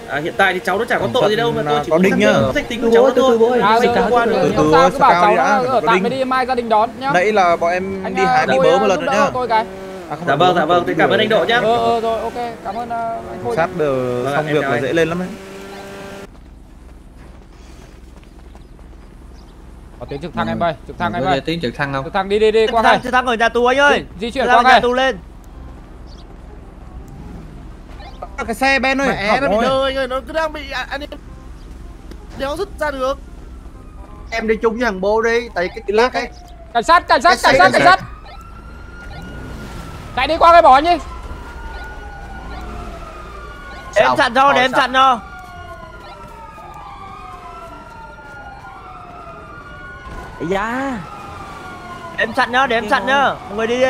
À, hiện tại thì cháu nó chả có tội gì đâu mà tôi chỉ có đinh nhá. danh tính của cháu thôi. à, nữa. không sao cứ bảo cháu ở tạm đi mai gia đình đón nhá. Nãy là bọn em đi à, hái tôi, bớ một lần nữa nhá. cái À, Dạ vâng, bớ, dạ vâng, thế cảm ơn anh Độ nhá. ờ ờ rồi ok cảm ơn anh Khôi sát giờ Vâng, xong việc là dễ lên lắm đấy có tiếng trực thăng em ơi trực thăng em Có ơi tiếng trực thăng không? trực thăng đi đi đi qua đây. trực thăng ở nhà tù anh ơi. Di chuyển qua thăng nhà tù lên. Cái xe Ben ơi. Mẹ nó bị rồi. đơ anh ơi, nó cứ đang bị anh em đéo dứt ra được. Em đi chung với thằng bố đi tại cái cái cái cảnh sát cảnh sát cảnh sát cảnh sát. chạy đi qua cái bỏ anh đi em chặn cho, để em chặn cho da Để em chặn nhá, để em chặn nhá. Mọi người đi đi.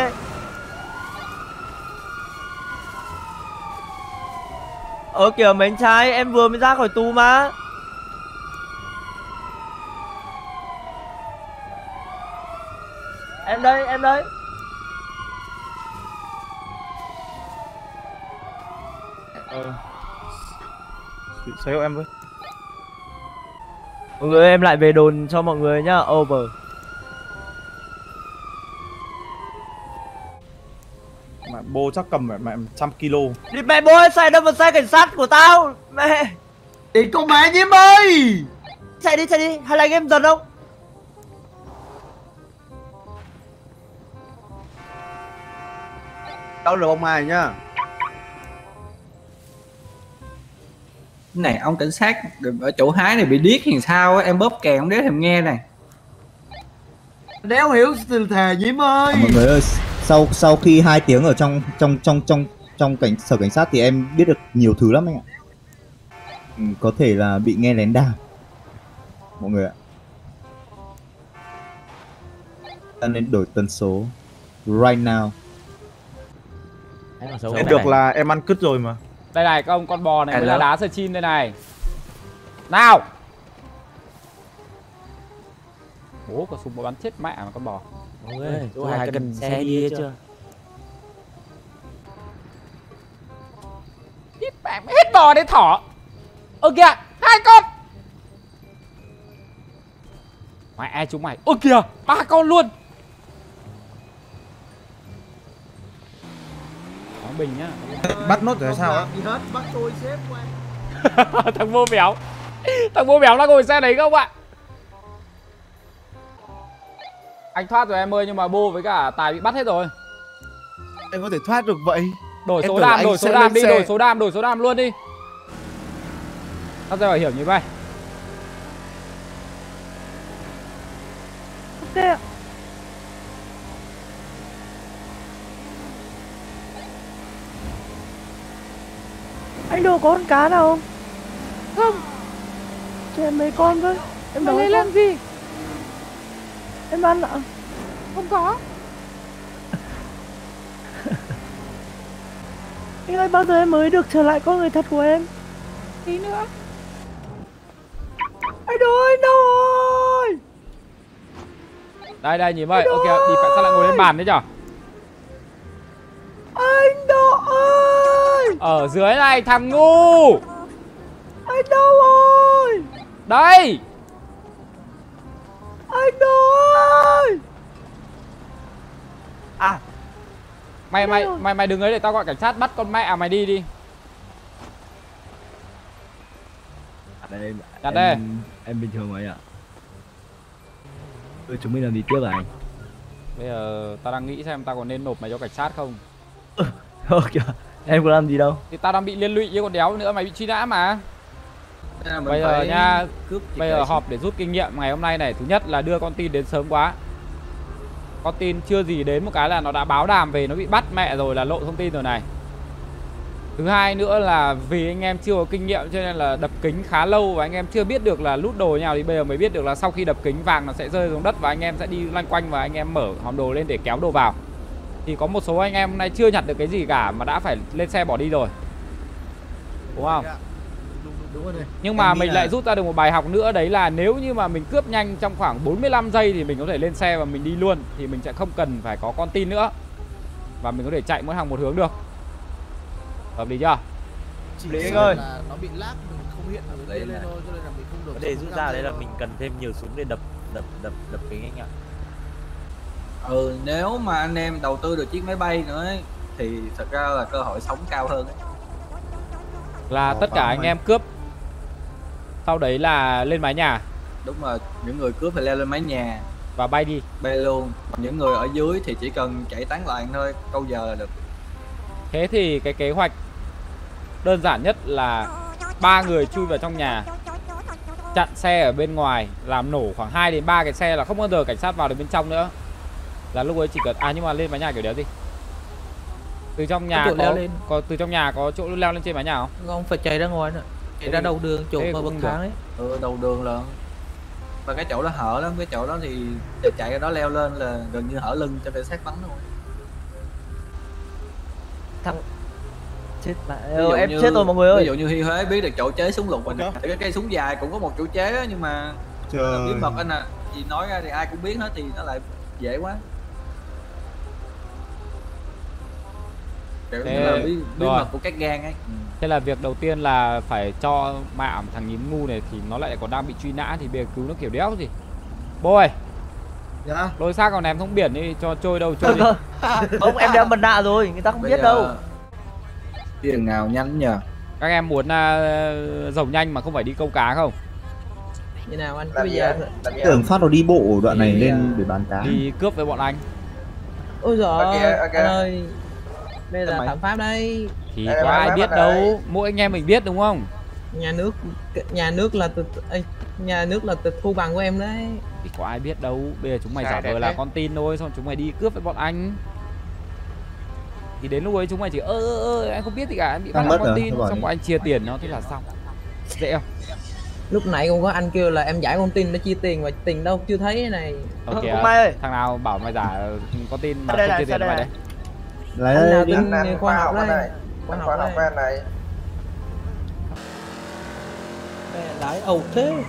Ờ kìa mấy anh trai, em vừa mới ra khỏi tù mà. Em đây, em đây. Ờ. Xéo em với Mọi người em lại về đồn cho mọi người nhá, over. Mẹ bô chắc cầm mẹ mẹ trăm kilo. Đi mẹ bố xe đâm vào xe cảnh sát của tao Mẹ. Đi con mẹ nhiễm ơi! Chạy đi chạy đi Hay là anh em dần không? Đâu được ông Mai nhá này ông cảnh sát ở chỗ hái này bị điếc thì sao á, em bóp kèn ông đéo thèm nghe này. Đéo hiểu từ thề nhiễm ơi mọi người ơi sau sau khi hai tiếng ở trong trong trong trong trong cảnh sở cảnh sát thì em biết được nhiều thứ lắm anh ạ. Ừ, có thể là bị nghe lén đàm mọi người ạ. Ta nên đổi tần số right now. Em được là em ăn cứt rồi mà đây này các ông con bò này mới là đá sờ chin đây này. Nào. Bố có súng bắn chết mẹ mà con bò. Mọi người ơi, chỗ hai cần xe đi hết chưa? Ít mẹ hết bò đến thỏ. Ơ kìa hai con. Mẹ chúng mày. Ơ kìa ba con luôn thằng Bình nhá Bắt nốt rồi sao á? Bắt tôi xếp qua. thằng vô béo thằng vô béo đang ngồi xe đấy không ạ anh thoát rồi em ơi nhưng mà bô với cả tài bị bắt hết rồi Em có thể thoát được vậy đổi số đam đổi số đam đi xe. đổi số đam đổi số đam luôn đi thắt dây bảo hiểm như vậy Ok ạ. Anh đồ có con cá nào không? Không. Cho em mấy con với. Em đói quá. làm gì? Em ăn ạ. Không có. Anh ơi bao giờ em mới được trở lại con người thật của em? Tí nữa. Anh đồ ơi, đâu rồi? đây đây nhìn vậy ok đi phải sao lại ngồi lên bàn đấy nhở ở dưới này thằng ngu Anh đâu rồi? đây Anh đồ ơi! à mày mày mày mày đừng ấy để tao gọi cảnh sát bắt con mẹ mày đi đi Đây, Đặt đây. em, em bình thường rồi ạ. Ừ, chúng mình làm gì tiếp à anh? bây giờ tao đang nghĩ xem tao còn nên nộp mày cho cảnh sát không Ok, em có làm gì đâu. thì tao đang bị liên lụy với con đéo nữa mày bị truy nã mà. Bây giờ nha cướp bây giờ họp để rút kinh nghiệm ngày hôm nay này. Thứ nhất là đưa con tin đến sớm quá. Con tin chưa gì đến một cái là nó đã báo đàm về nó bị bắt mẹ rồi là lộ thông tin rồi này. Thứ hai nữa là vì anh em chưa có kinh nghiệm cho nên là đập kính khá lâu và anh em chưa biết được là lút đồ như nào thì bây giờ mới biết được là sau khi đập kính vàng nó sẽ rơi xuống đất và anh em sẽ đi loanh quanh và anh em mở hòm đồ lên để kéo đồ vào thì có một số anh em hôm nay chưa nhặt được cái gì cả mà đã phải lên xe bỏ đi rồi đúng không Đúng rồi này. nhưng mà mình là- lại rút ra được một bài học nữa đấy là nếu như mà mình cướp nhanh trong khoảng 45 giây thì mình có thể lên xe và mình đi luôn thì mình sẽ không cần phải có con tin nữa và mình có thể chạy mỗi hàng một hướng được hợp lý chưa Lý anh ơi. Nó bị lag, mình không hiện được Đây lên thôi, cho nên là mình không được. Vấn đề rút ra đấy là mình cần thêm nhiều súng để đập đập đập đập kính anh ạ. Ừ, nếu mà anh em đầu tư được chiếc máy bay nữa ấy, thì thật ra là cơ hội sống cao hơn ấy. là Ồ, tất cả anh em cướp sau đấy là lên mái nhà? Đúng rồi, những người cướp phải leo lên mái nhà. Và bay đi. Bay luôn. Những người ở dưới thì chỉ cần chạy tán loạn thôi câu giờ là được. Thế thì cái kế hoạch đơn giản nhất là ba người chui vào trong nhà chặn xe ở bên ngoài làm nổ khoảng 2 đến 3 cái xe là không bao giờ cảnh sát vào được bên trong nữa là lúc ấy chỉ cần à nhưng mà lên mái nhà kiểu đéo gì từ trong nhà chỗ leo có, lên. có từ trong nhà có chỗ leo lên trên mái nhà không Ông phải chạy ra ngoài nữa. Chạy ra thì- đầu đường chỗ mà bậc thang ấy. Ừ, đầu đường là Và cái chỗ đó hở lắm, cái chỗ đó thì để chạy ra đó leo lên là gần như hở lưng cho cảnh sát bắn thôi Thằng chết mà Ví dụ em như- chết rồi mọi người ơi. Ví dụ như Hi Huế biết được chỗ chế súng lục nè Thì cái cây súng dài cũng có một chỗ chế nhưng mà Trời. bí mật anh à Vì nói ra thì ai cũng biết hết thì nó lại dễ quá Kiểu như Thế- là bí, bí rồi. mật của các gang ấy thế là việc đầu tiên là phải cho mạ thằng nhím ngu này thì nó lại còn đang bị truy nã thì bây giờ cứu nó kiểu đéo gì bố ơi dạ lôi xác còn ném xuống biển đi cho trôi đâu trôi đi Ông em đeo mặt nạ rồi, người ta không Bây biết giờ- đâu. Đi đường nào nhanh nhờ các em muốn uh, nhanh mà không phải đi câu cá không Như nào anh? Bây giờ? Tưởng phát nó đi bộ ở đoạn này Đi, lên à, để bán cá. đi cướp với bọn anh Ôi giời Ok, ơi, ok. anh ơi Đây là Mày- phạm pháp đây. Thì Đây, có ai biết đâu? mỗi anh em mình biết đúng không? Nhà nước Nhà nước là tịch Nhà nước là tịch thu bằng của em đấy. Thì có ai biết đâu? Bây giờ chúng mày giả vờ là con tin thôi xong chúng mày đi cướp với bọn anh. Thì đến lúc ấy chúng mày chỉ ơ ơ ơ anh không biết gì cả anh bị bắt làm con tin. xong bọn anh chia tiền nó thế là xong. Dễ không? Lúc nãy cũng có anh kêu là em giải con tin để chia tiền mà tiền đâu chưa thấy này. Ok ai ơi. thằng nào bảo mày giả con tin mà Đây không chia tiền đây mày này. đây Lấy Anh nào đi. tin khoa học đây. Khoa học đây. này. Đây, Lái ầu thế.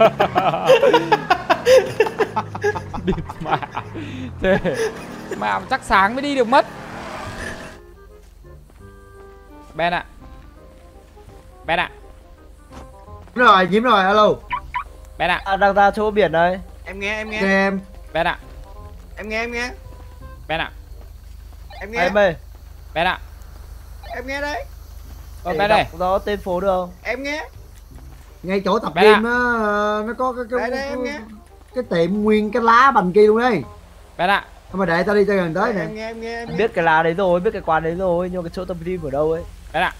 Đi mà thế mà chắc sáng mới đi được mất. Ben ạ. Ben ạ. Nhím rồi, nhím rồi, alo. Ben ạ. À, đang ra chỗ biển đây. em nghe em nghe. Cho em. Ben ạ em nghe em nghe. Ben ạ Em Ê, nghe. em ơi Ben ạ Em nghe đấy. Ờ, Ben đây. rõ tên phố được không? Em nghe. ngay chỗ tập ạ. á ờ, nó có cái cái, Đây đây em nghe. cái tiệm nguyên cái lá bành kia luôn đấy. Ben ạ Thôi mà để tao đi cho gần tới nè. Em nghe em nghe em Em nghe. biết cái lá đấy rồi biết cái quán đấy rồi nhưng mà cái chỗ tập gym ở đâu ấy? Ben ạ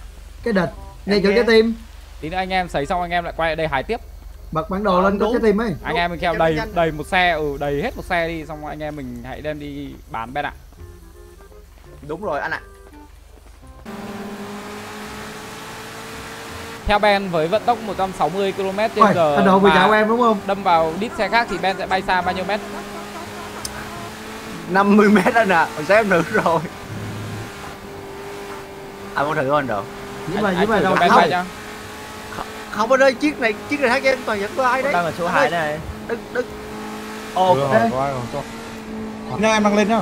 cái địch. Ngay Em chỗ trái tim Tí nữa anh em sấy xong anh em lại quay lại đây hái tiếp bật bản đồ Ờ, lên có đúng. trái tim ấy Anh em mình theo Em đầy đầy một xe ừ đầy hết một xe đi xong anh em mình hãy đem đi bán Ben ạ Đúng rồi anh ạ. Theo Ben với vận tốc 160 km trên Ôi, giờ vừa mà em đúng không đâm vào đít xe khác thì Ben sẽ bay xa bao nhiêu mét? 50 mét anh ạ à. em thử rồi anh muốn thử không anh Độ nhưng mà Anh- nhưng mà đâu cho Ben không anh ơi, chiếc này chiếc này hát em toàn dẫn có ai đấy. đang Anh hai ơi, này. Đừng đừng. ồ đây hỏi có ai không? Cho Nha em đang lên nhá.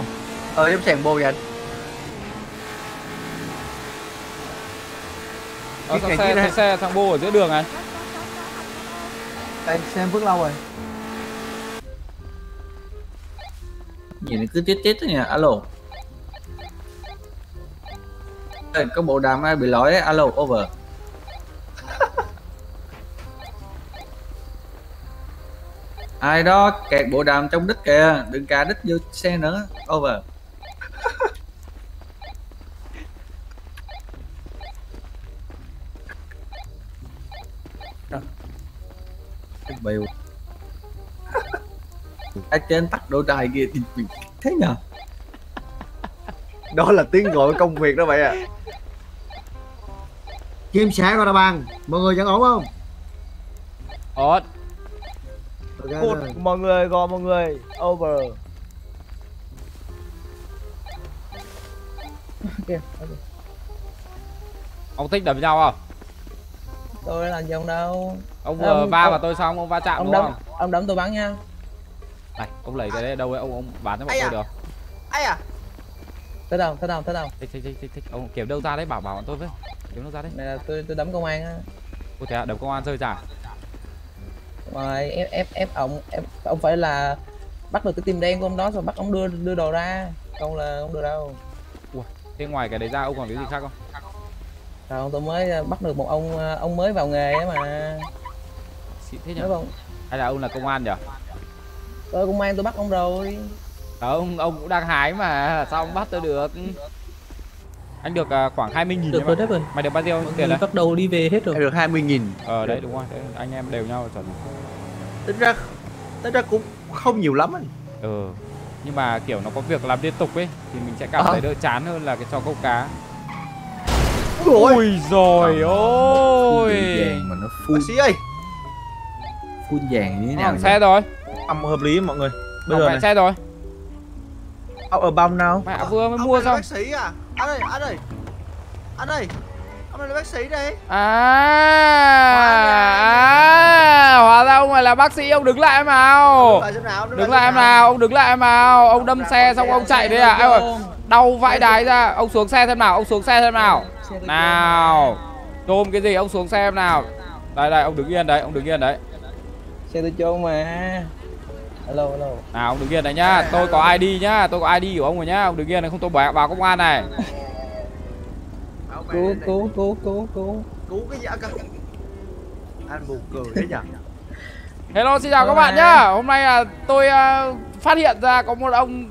Ờ em sèn bồ vậy anh. Ờ, này, xe thấy xe thằng Bô ở giữa đường này. em xem phước lâu rồi. Gì nó cứ tít tít thế nhỉ alo. Ê, có bộ đàm ai bị lỗi alo over ai đó kẹt bộ đàm trong đít kìa đừng cà đít vô xe nữa. Over. Bèo. Ở trên tắt đôi đài kia thì thế nhờ? Đó là tiếng gọi công việc đó vậy à. chim sẻ qua đà bằng mọi người vẫn ổn không? Ổn. Rồi. mọi người gọi mọi người over Ông thích đấm nhau không? tôi làm gì ông đâu Ông Ông- vừa va ông- vào tôi xong ông va chạm ông đúng đấm không? ông đấm tôi bắn nha Này, ông lấy cái đấy ở đâu ấy, ông ông bán cho bọn tôi à? được. Ai à? tới đâu tới đâu tới đâu Thích thích thích thích thích. Ông kiếm đâu ra đấy bảo bảo bọn tôi với. Kiếm đâu ra đấy. này là tôi tôi đấm công an á Ủa thế à, đấm công an rơi trả. Rồi ép ép ép ông ép ông phải là bắt được cái tim đen của ông đó rồi bắt ông đưa đưa đồ ra không là không được đâu Ủa, thế ngoài cái đấy ra ông còn cái gì khác không? rồi tôi mới ờ, bắt được một ông ờ, ông mới vào nghề á mà Xịn thế nhỉ? Không? Hay là ông là công an nhỉ? tôi công an tôi bắt ông rồi Đó, ông ông cũng đang hái mà, sao ông bắt tôi được? Anh được à, khoảng 20 nghìn được rồi đấy Mày được bao nhiêu tiền đấy? bắt đầu đi về hết rồi Em được 20 nghìn. Ờ đấy đúng rồi, đấy, anh em đều nhau chuẩn. Tính ra tính ra cũng không nhiều lắm anh. Ừ. Nhưng mà kiểu nó có việc làm liên tục ấy thì mình sẽ cảm Ờ. thấy đỡ chán hơn là cái trò câu cá. Ui Ui rồi ôi. vàng mà nó Bác full sĩ ơi. full vàng như thế nào Hỏng xe rồi. Tầm hợp lý mọi người Bây Hỏng giờ này xe rồi. Ông ở bao nào Mẹ vừa mới mua xong. bác sĩ à? Anh ơi, anh ơi. Anh ơi. Ông này là bác sĩ đây. À, à, hóa ra ông này là bác sĩ, ông đứng lại em nào. Ở chỗ nào? Đứng lại em nào, ông đứng lại em nào. Ông đâm xe xong ông chạy đấy à? Đau vãi đái ra. Ông xuống xe xem nào, ông xuống xe xem nào. Nào. Tôm cái gì, ông xuống xe em nào. Đây đây, ông đứng yên đấy, ông đứng yên đấy. xe tôi chôn mà alo alo Nào, ông đứng yên đấy nhá. Tôi có ID nhá, tôi có ID của ông rồi nhá. Ông đứng yên này không tôi báo báo công an này. cứu cứu cứu cứu cứu Cứu cái gì? Anh buồn cười đấy nhỉ? Hello xin chào các bạn nhá. Hôm nay là tôi ờ, phát hiện ra có một ông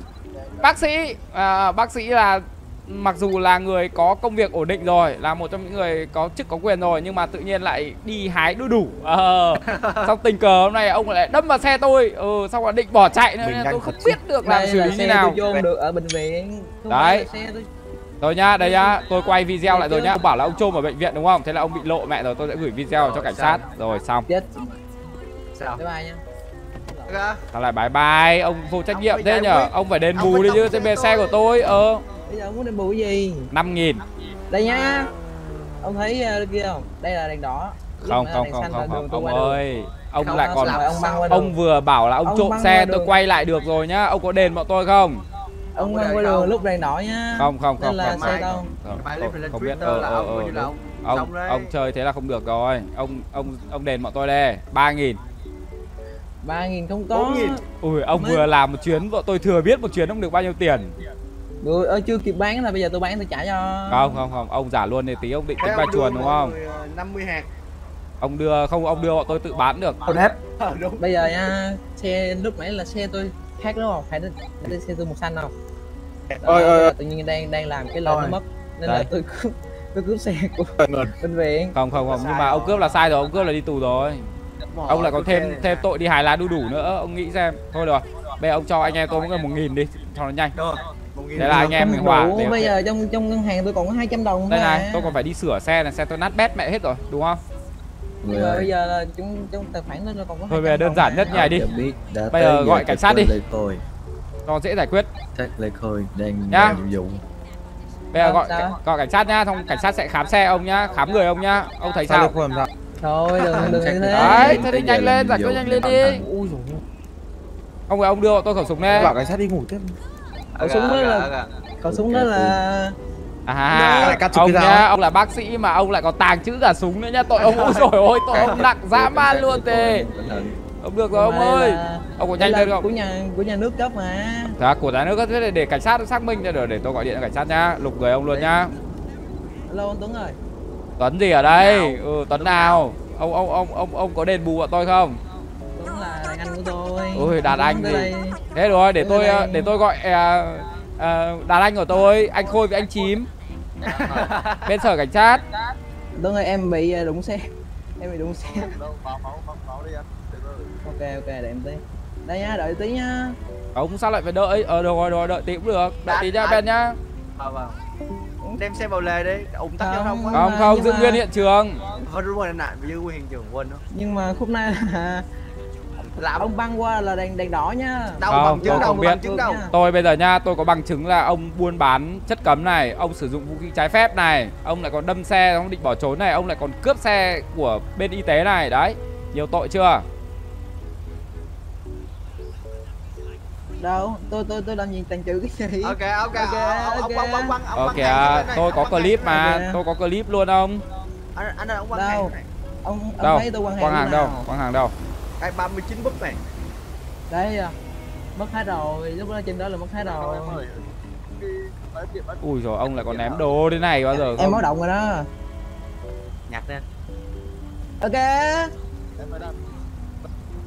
bác sĩ. À, bác sĩ là mặc dù là người có công việc ổn định rồi, là một trong những người có chức có quyền rồi nhưng mà tự nhiên lại đi hái đu đủ. Ờ. Xong tình cờ hôm nay ông lại đâm vào xe tôi. Ừ, xong rồi định bỏ chạy nữa nên tôi không biết được làm xử là lý như nào. được ở bệnh viện Không Đấy. là Rồi nhá, đây nhá, tôi quay video lại rồi nhá. Ông bảo là ông trôm ở bệnh viện đúng không? Thế là ông bị lộ mẹ rồi, tôi sẽ gửi video cho cảnh sát. Rồi xong. chết Sao? bye bye Ok. Sao lại bye bye, ông vô trách Ông nhiệm thế nhở? Ông phải đền bù đi chứ, xe bề xe tôi. của tôi. Ờ, bây giờ ông muốn đền bù cái gì 5 nghìn. đây nhá ông thấy ờ, kia không đây là đèn đỏ Lúc Không mà không không không không, ông ơi. Ông Không, lại còn ông băng vừa bảo là ông Ông trộm băng xe tôi quay lại được rồi nhá. Ông có đền bọn tôi không? ông có qua đường lúc đèn đỏ nhá Không không không không. Không, biết. Twitter Ờ là ờ ông ờ. ông chơi thế là không được rồi. Ông ông ông đền bọn tôi đây. 3 nghìn. ba nghìn không có Bốn nghìn. Ui, ông vừa làm một chuyến, bọn tôi thừa biết một chuyến ông được bao nhiêu tiền. Rồi, ơ chưa kịp bán là bây giờ tôi bán tôi trả cho. Không không không, ông giả luôn thì tí ông định tính bài chuồn đúng không? 50 hạt. Ông đưa không ông đưa bọn tôi tự bán được. Bây giờ nha, xe lúc nãy là xe tôi khác đúng không? Là là xe tôi màu xanh không? Ôi, ôi. tự nhiên đang đang làm cái lệnh nó mất nên Đấy. là tôi cướp tôi cướp xe của bệnh viện. Không không không, nhưng mà ông cướp là sai rồi, ông cướp là đi tù rồi. Ông lại còn thêm thêm tội đi hái lá đu đủ nữa, ông nghĩ xem. Thôi được. Bây giờ ông cho anh em tôi mỗi người một nghìn đi, cho nó nhanh. Thế là anh em mình hòa. Đủ, bây giờ trong trong ngân hàng tôi còn có 200 đồng Đây này, à. tôi còn phải đi sửa xe này, xe tôi nát bét mẹ hết rồi, đúng không? Nhưng mà bây giờ là trong trong tài khoản tôi là còn có Thôi 200 bây giờ đơn giản mà. nhất như này đi. Bây giờ giờ gọi cảnh sát đi. lên. Cho dễ giải quyết. Chắc Lê Khôi đang Nhá. làm nhiệm vụ. Bây giờ gọi sao? gọi cảnh sát nhá, xong cảnh sát sẽ khám xe ông nhá, khám người ông nhá. Ông thấy sao? Thôi đừng đừng như thế. Đấy, thế thì nhanh lên, giải quyết nhanh lên đi. Ông ơi, ông đưa bọn tôi khẩu súng đây. Bảo cảnh sát đi ngủ tiếp. Khẩu súng đó là khẩu súng đó là À, ông nhá, ông là bác sĩ mà ông lại còn tàng trữ cả súng nữa nhá. Tội ông ôi rồi ôi, tội ông nặng dã man luôn thế. Ông được rồi ông ơi. Ông có nhanh lên không? Của nhà của nhà nước cấp mà. Dạ, của nhà nước có thế để, để cảnh sát xác minh cho được để tôi gọi điện cho cảnh sát nhá, lục người ông luôn nhá. Hello anh Tuấn ơi. Tuấn gì ở đây? Ừ, Tuấn nào? Ông ông ông ông ông có đền bù bọn tôi không? Tuấn là đàn anh của tôi. Ôi đàn anh đây. Thế rồi, để tôi đây. để tôi gọi à, à, đàn anh của tôi, anh Khôi với anh Chím. Bên sở cảnh sát. Tuấn ơi em bị ờ, đụng xe. Em bị đụng xe. Ok ok để em tí. Đây nhá, đợi tí nhá. Ông sao lại phải đợi? Ờ được rồi, rồi đợi tí cũng được. Đợi tí nhá Ben nhá. Vâng vâng. Đem xe vào lề đi, ủng tắc giao thông. Không không, giữ nguyên hiện trường. Vâng đúng rồi anh ạ, giữ nguyên hiện trường quên đó. Nhưng mà khúc này là Làm ông băng qua là đèn đèn đỏ nhá. Không, tôi không biết. Tôi bây giờ nha, tôi có bằng chứng là ông buôn bán chất cấm này, ông sử dụng vũ khí trái phép này, ông lại còn đâm xe, ông định bỏ trốn này, ông lại còn cướp xe của bên y tế này, đấy. Nhiều tội chưa? Đâu, tôi tôi tôi làm gì tàn trữ cái gì? Ok ok ok. Ông băng băng băng ông Ok, à, tôi có clip mà, tôi có clip luôn ông. Anh anh ông Đâu? hàng này. Ông ông Đâu? thấy tôi quăng hàng Quăng hàng đâu? nào? Quăng hàng đâu? Cái 39 búp này. Đây à. Mất hết rồi, lúc đó trên đó là mất hết rồi. Ui rồi ông lại còn ném đồ thế này bao giờ Em báo động rồi đó. Nhặt lên. Ok.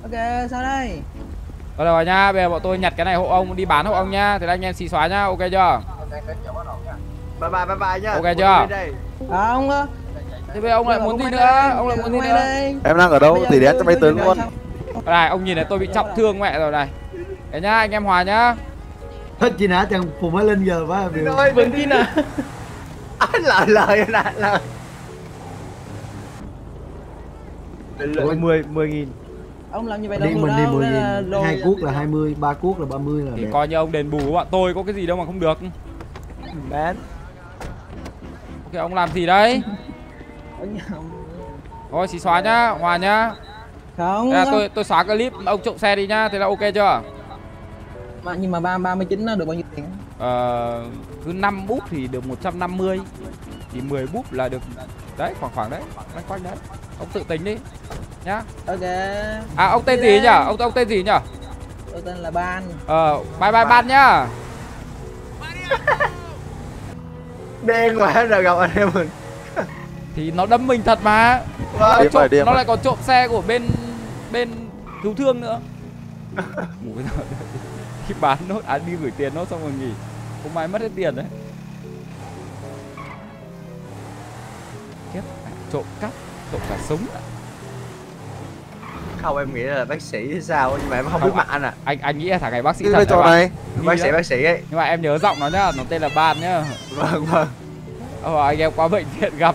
Ok, sao đây? Rồi rồi nha, bây giờ bọn tôi nhặt cái này hộ ông đi bán hộ ông nhá. Thế là anh em xì xóa nhá, ok chưa? Bye bye bye bye nhá. Ok chưa? đi đây. Không. Thế bây giờ ông lại muốn gì nữa? Ông lại muốn gì nữa? Em đang ở đâu thì đến cho máy tướng luôn. Này, ông nhìn này tôi bị trọng thương mẹ rồi này. Đấy nhá, anh em hòa nhá. Hết chi nã chẳng phù mới lên giờ quá. Rồi Vinh Chi nè. Anh lời lời nè lời. Ủa, 10 10 nghìn. Ông làm như vậy đâu đi mình đi đâu, 10 đây là nghìn hai cuốc là 20 ba cuốc là 30 là Thì đẹp. coi như ông đền bù của bọn tôi có cái gì đâu mà không được. Bán. Ok, ông làm gì đấy? Thôi xì xóa nhá, hòa nhá. Không. Là tôi tôi xóa clip ông trộm xe đi nhá, thế là ok chưa? Mà nhưng mà ba 39 nó được bao nhiêu tiền? Ờ, cứ 5 búp thì được 150 Thì 10 búp là được Đấy, khoảng khoảng đấy Quanh quanh đấy Ông tự tính đi Nhá Ok. À, ông tên gì nhỉ? Ông ông tên gì nhỉ? Tôi tên là Ban. Ờ, bye bye ban nhá Đen quá rồi gặp anh em mình. Thì nó đâm mình thật mà. Nó, lại Điên rồi, trộm, điên nó lại còn trộm xe của bên Bên cứu thương nữa. Khi bán nốt, à đi gửi tiền nốt xong rồi nghỉ. Không may mất hết tiền đấy. Kiếp, trộm cắp, trộm cả súng Không em nghĩ là bác sĩ hay sao nhưng mà em không Không, biết mặt anh à. anh anh nghĩ là thằng này bác sĩ thật bạn? này. Nghi Bác sĩ bác sĩ ấy. nhưng mà em nhớ giọng nó nhá nó tên là ban nhá. Vâng vâng. ờ, anh em qua bệnh viện gặp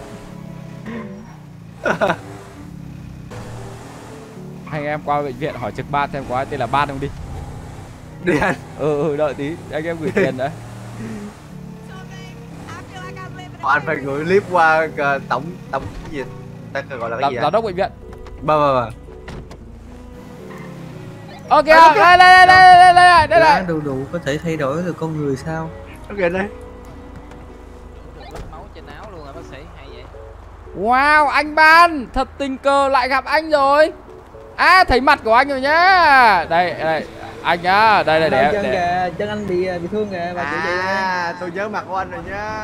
anh em qua bệnh viện hỏi trực ban xem có ai tên là ban không đi Đi anh. ừ, ừ đợi tí anh em gửi tiền đấy Anh phải gửi clip qua ờ, tổng tổng cái gì? Ta gọi là cái gì? giám đốc bệnh viện Vâng vâng vâng. ok đây đây đây đây đây đây đây đây đủ đủ có thể thay đổi được con người sao? Ok đây. Wow anh ban. Thật tình cờ lại gặp anh rồi. À thấy mặt của anh rồi nhá. Đây đây anh á đây đây để chân để. kìa chân anh bị bị thương kìa chị à tôi nhớ mặt của anh rồi nhá.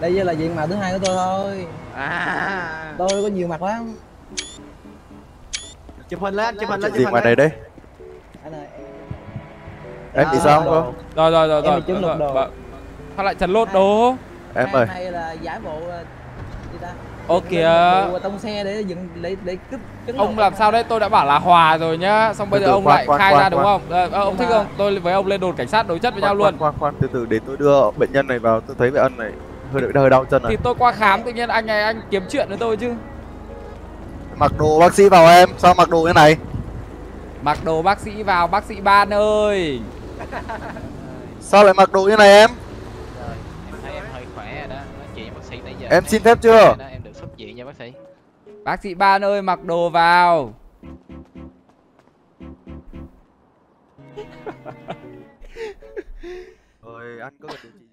Đây chỉ là diện mạo thứ hai của tôi thôi. À. Tôi có nhiều mặt lắm. Chụp hình lên chụp hình lên gì ngoài này đây anh ơi em bị sao không rồi rồi rồi Em rồi bị trúng rồi, lột đồ. rồi. Sao lại trần lột đồ? Em ơi. này là giải bộ Ô Dựng kìa. tông xe để dựng để để cướp ông làm sao đấy tôi đã bảo là hòa rồi nhá xong bây Từ giờ ông khoan, lại khoan, khai khoan, ra đúng khoan. không Ờ, ờ, ông thích không tôi với ông lên đồn cảnh sát đối chất với nhau luôn khoan, khoan, khoan, từ từ để tôi đưa bệnh nhân này vào tôi thấy bệnh nhân này hơi hơi đau chân thì này tôi qua khám tự nhiên anh này anh kiếm chuyện với tôi chứ mặc đồ bác sĩ vào em sao mặc đồ như này mặc đồ bác sĩ vào bác sĩ ban ơi sao lại mặc đồ như này em thấy em hơi khỏe rồi đó nói chuyện với bác sĩ nãy giờ Em thấy xin phép chưa? đó, em được xuất viện nha bác sĩ. Bác sĩ ban ơi mặc đồ vào. Rồi anh có điều trị